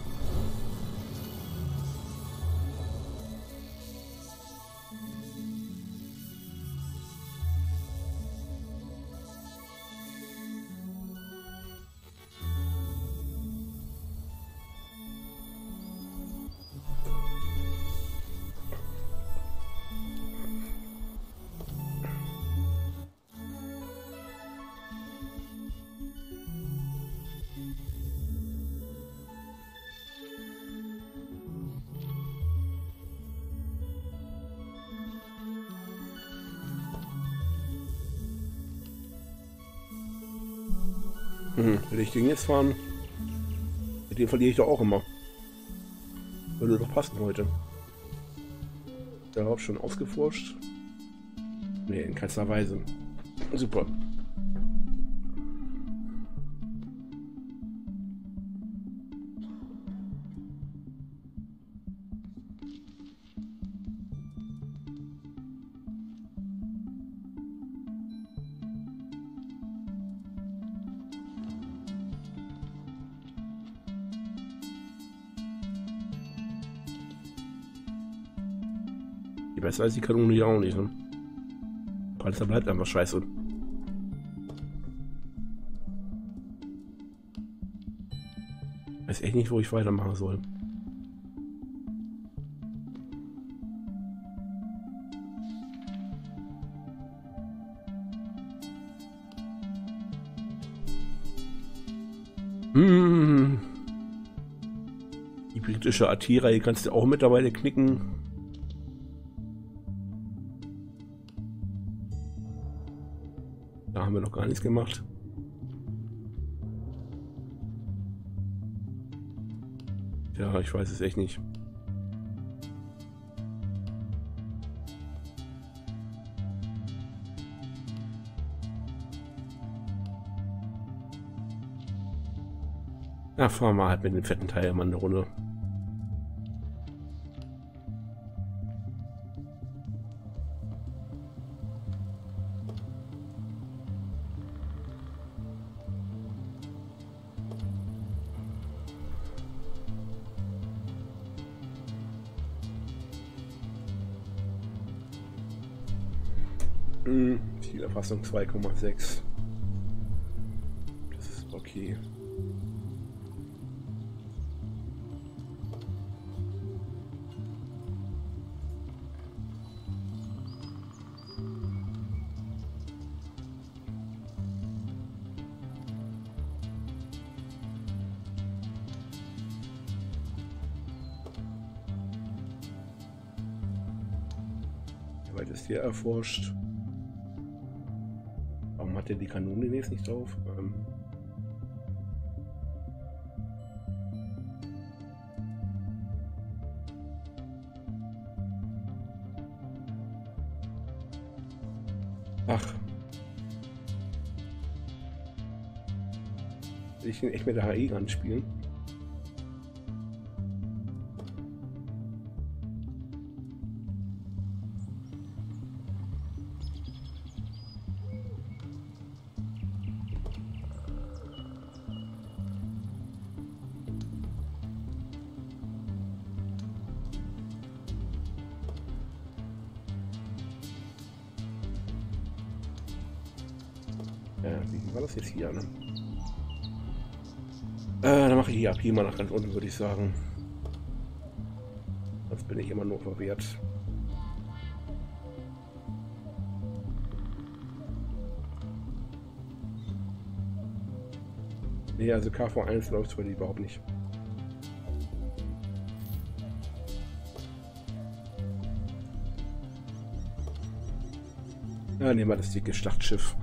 Den jetzt fahren? Mit dem verliere ich doch auch immer. Würde doch passen heute. Darauf schon ausgeforscht? Nee, in keinster Weise. Super. Besser als die Kanone ja auch nicht, ne? Panzer bleibt einfach scheiße. weiß echt nicht, wo ich weitermachen soll. Hm. Die britische Attira, kannst du auch mittlerweile knicken. Nichts gemacht. Ja, ich weiß es echt nicht. Na, fahren wir halt mit dem fetten Teil mal eine Runde. Zielerfassung 2,6. Das ist okay. Weit ist hier erforscht? Warum hat er die Kanone jetzt nicht drauf? Ähm Ach. Will ich den echt mit der HE anspielen? Die AP mal nach ganz unten, würde ich sagen. Sonst bin ich immer nur verwehrt. Nee, also KV1 läuft die überhaupt nicht. Ja, nehmen wir das dicke Schlachtschiff.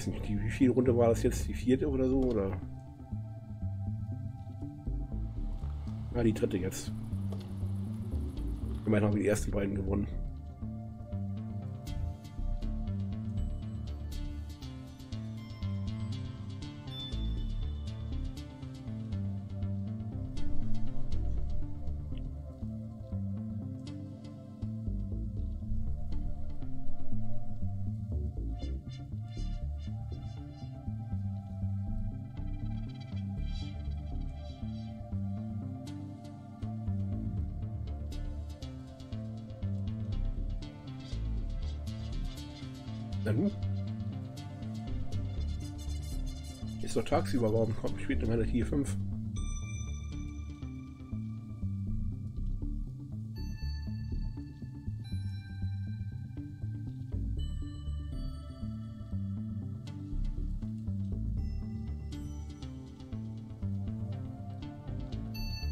Weiß nicht, die, wie viel Runde war das jetzt? Die vierte oder so? Oder? Ah, die dritte jetzt. Immerhin haben wir die ersten beiden gewonnen. Na nun. Ist doch tagsüber, warum kommt spielt in meiner Tier 5?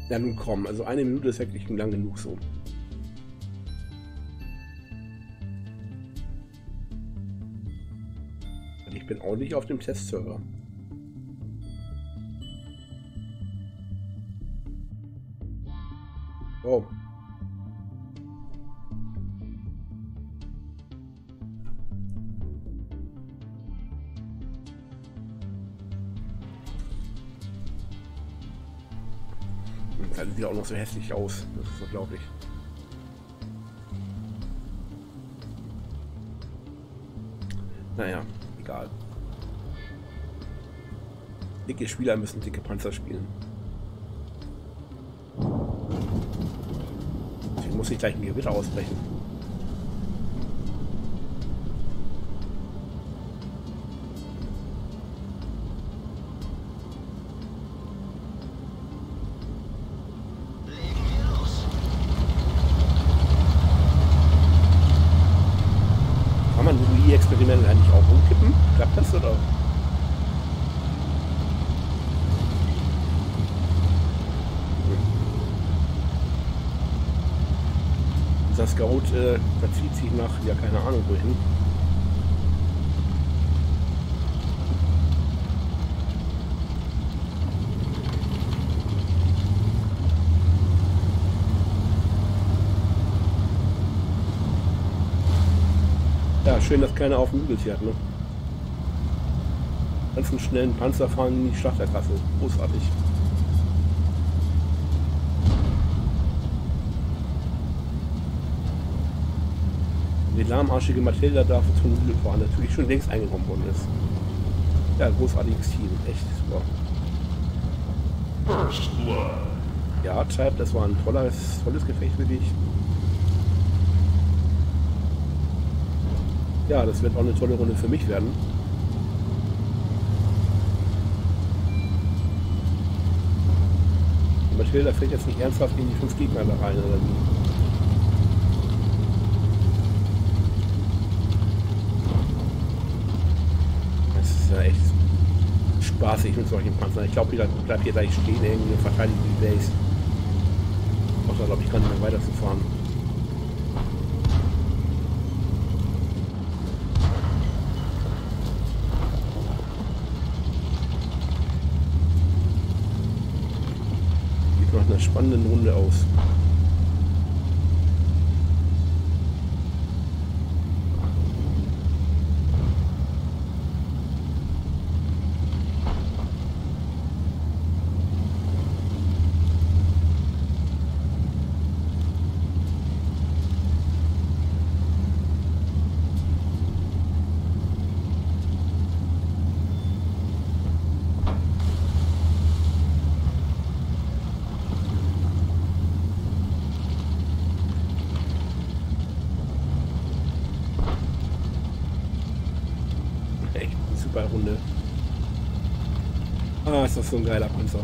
Ja, nun komm, also eine Minute ist wirklich lang genug so. Bin auch nicht auf dem Testserver. Oh. Das sieht auch noch so hässlich aus. Das ist unglaublich. Naja, Dicke Spieler müssen dicke Panzer spielen. Deswegen muss ich gleich ein Gewitter ausbrechen. der Scout äh, verzieht sich nach, ja keine Ahnung wohin. Ja, schön, dass keiner auf dem Hügel fährt, ne? Ganzen schnellen Panzer fahren in die Schlachterkasse. Großartig. Die lahmarschige Matilda darf jetzt von Hügel fahren, natürlich schon längst eingenommen worden ist. Ja, großartiges Team, echt super. Ja, Type, das war ein tolles, tolles Gefecht für Ja, das wird auch eine tolle Runde für mich werden. Die Matilda fällt jetzt nicht ernsthaft in die fünf Gegner da rein, oder wie? Das ist ja echt spaßig mit solchen Panzern. Ich glaube, ich bleib hier gleich stehen irgendwie und verteidige die Base. Außer, glaube ich, kann nicht mehr weiterzufahren. Sieht nach einer spannenden Runde aus. Echt eine super Runde. Ah, ist das so ein geiler Panzer.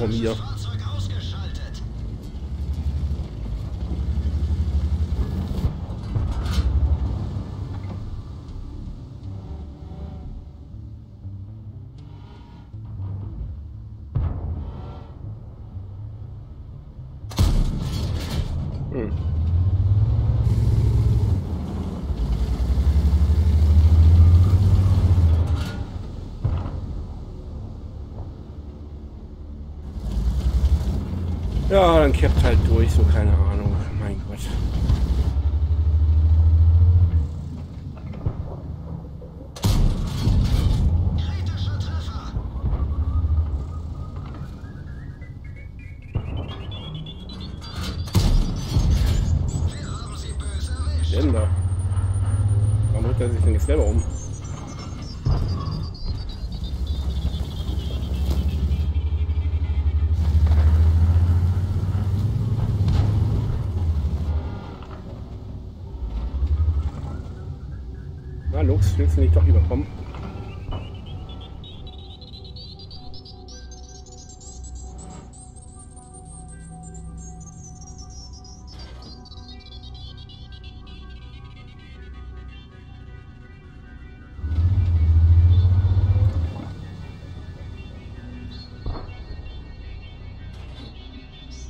Was willst du nicht doch lieber kommen?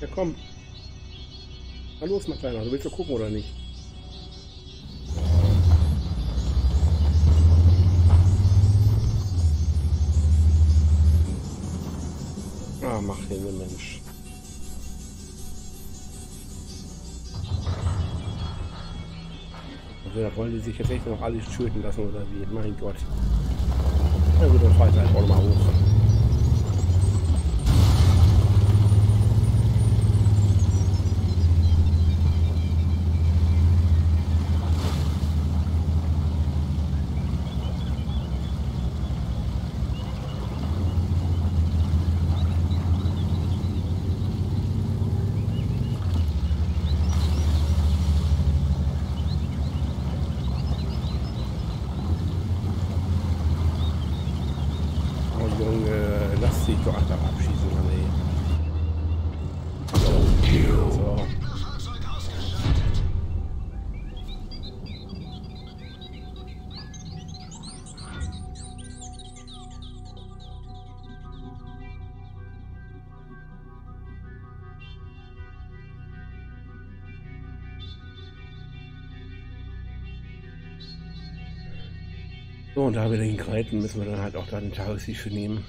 Ja, komm. Na los, mein Kleiner, du willst doch gucken oder nicht? Mach hin, Mensch. Also, wollen die sich jetzt echt noch alles töten lassen oder wie? Mein Gott. Na gut, dann fahr ich halt auch noch mal hoch. Und da wir den Greiten müssen wir dann halt auch da den Tagessieg für nehmen.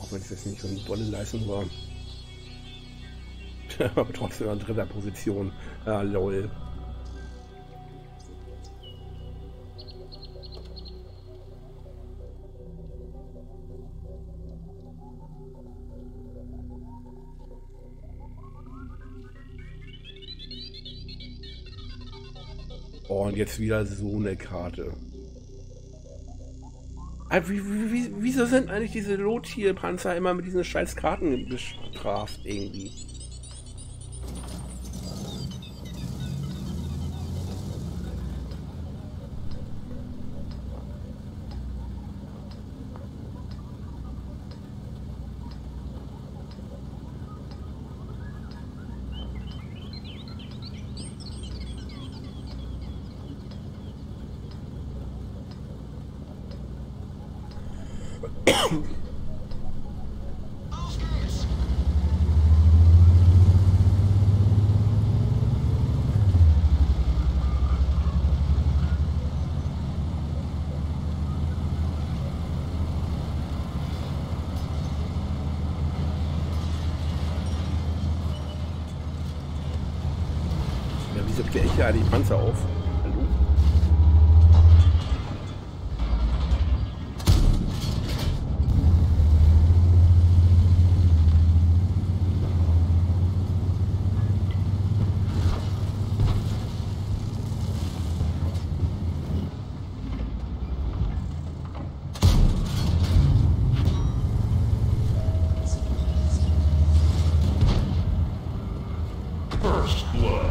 Auch wenn es jetzt nicht so eine tolle Leistung war. Aber trotzdem an dritter Position. Ja, lol. Und jetzt wieder so eine Karte. Wie, wie, wie, wieso sind eigentlich diese Lothir-Panzer immer mit diesen scheiß Karten bestraft irgendwie? Auf geht's. Kläre ich hier eigentlich Panzer auf? Hallo? First blood.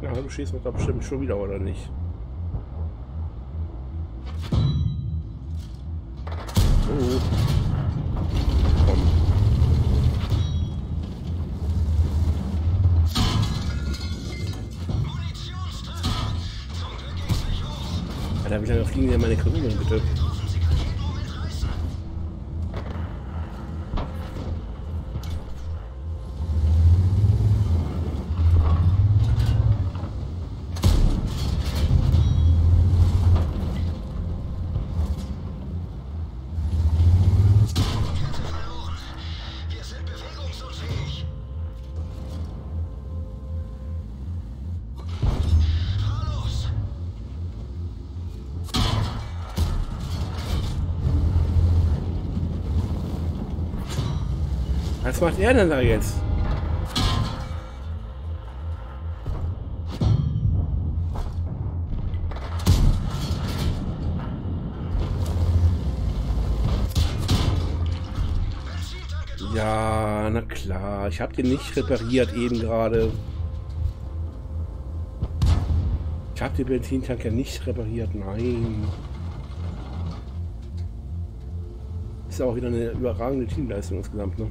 Ja, du schießt mich doch bestimmt schon wieder, oder nicht? Oh. Komm. Alter, wie lange fliegen denn meine Kanonen, bitte? Was macht er denn da jetzt? Ja, na klar. Ich habe den nicht repariert eben gerade. Ich habe den Benzintank ja nicht repariert. Nein. Ist auch wieder eine überragende Teamleistung insgesamt, ne?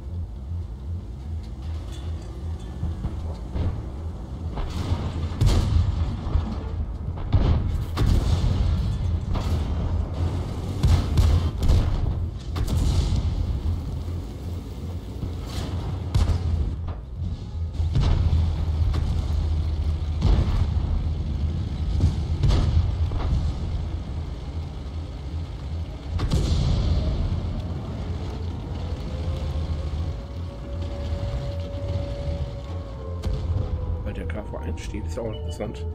Ausland.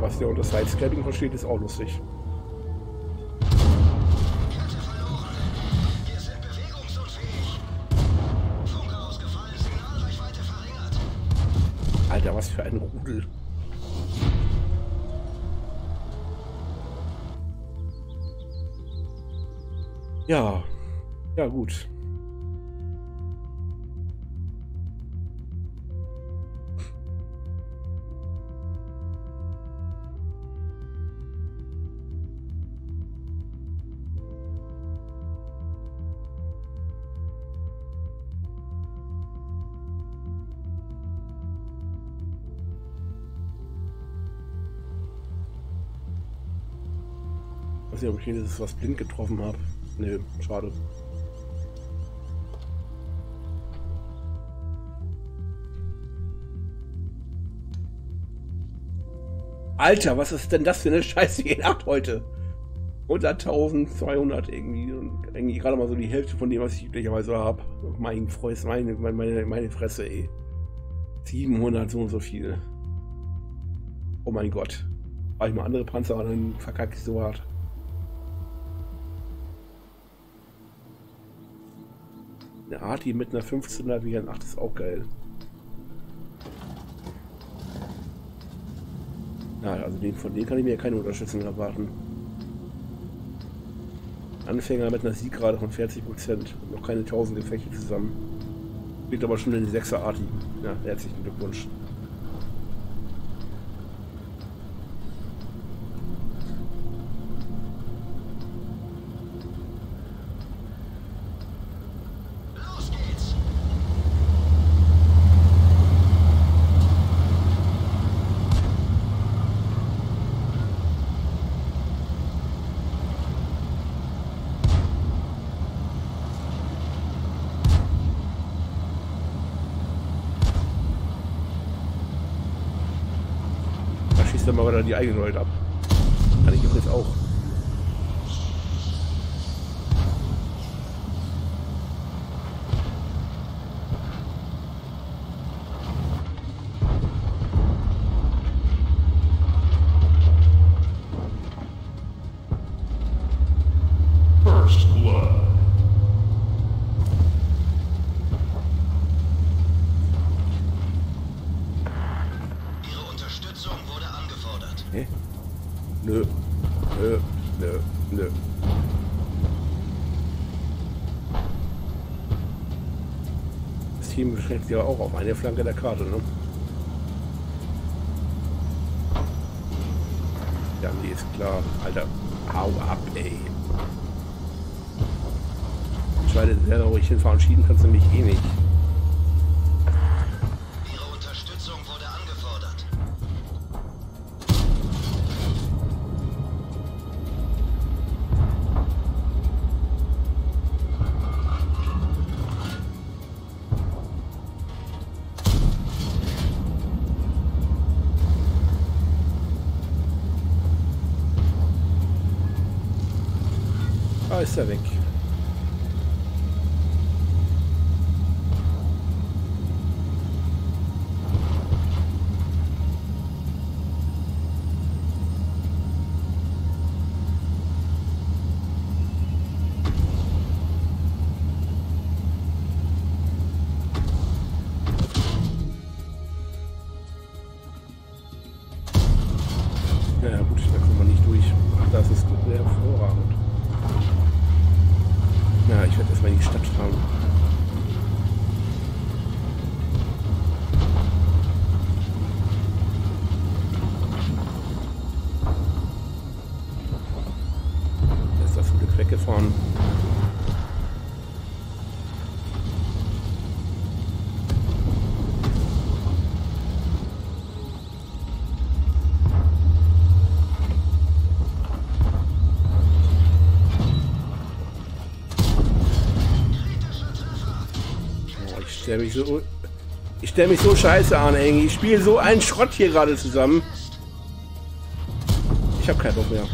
Was der unter Sidescraping versteht, ist auch lustig. Rudel. Ja, ja gut. Nicht, ob ich hier was blind getroffen habe. Nee, schade. Alter, was ist denn das für eine scheiße Nacht heute? 100.200 irgendwie und irgendwie gerade mal so die Hälfte von dem, was ich üblicherweise habe. Mein Freund, meine, meine, meine Fresse, ey. 700, so und so viel. Oh mein Gott. War ich mal andere Panzer, aber dann verkacke ich so hart. Eine Arti mit einer 15er wie 8 ist auch geil. Ja, also den, von denen kann ich mir keine Unterstützung erwarten. Anfänger mit einer Siegrate von 40%. Noch keine 1000 Gefechte zusammen. Liegt aber schon in die 6er Arti. Ja, herzlichen Glückwunsch. Los geht's. Da schießt er mal wieder die eigenen Leute. Kann ich übrigens auch. First blood. Ihre Unterstützung wurde angefordert. Hä? Nö. Nö. Nö. Nö. Sich ja auch auf eine Flanke der Karte, ne? Ja, nee, ist klar. Alter, hau ab, ey. Schweine selber ruhig hinfahren, schieben kannst du mich eh nicht. Ah, ist stelle mich so. Ich stelle mich so scheiße an, ey. Ich spiele so einen Schrott hier gerade zusammen. Ich habe keinen Bock mehr.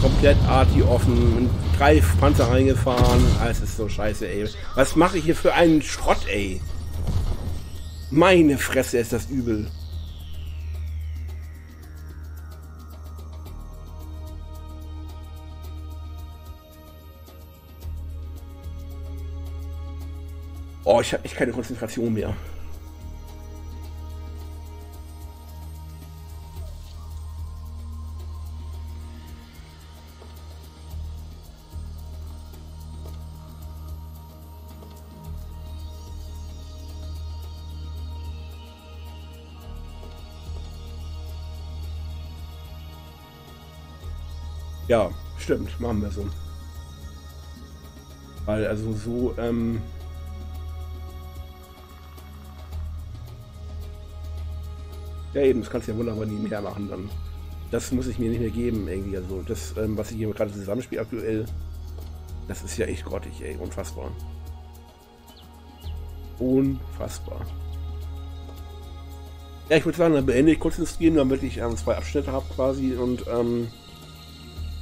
Komplett Arti offen, drei Panzer reingefahren. Alles ist so scheiße, ey. Was mache ich hier für einen Schrott, ey? Meine Fresse ist das übel. Oh, ich habe echt keine Konzentration mehr. Ja, stimmt, machen wir so. Weil also so, ähm, Ja eben, das kannst du ja wunderbar nie mehr machen dann. Das muss ich mir nicht mehr geben irgendwie. Also das, ähm, was ich hier gerade zusammenspiele aktuell, das ist ja echt grottig, ey. Unfassbar. Unfassbar. Ja, ich würde sagen, dann beende ich kurz den Stream, damit ich ähm, zwei Abschnitte habe quasi und ähm,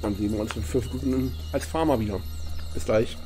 dann sehen wir uns in fünf Minuten als Farmer wieder. Bis gleich.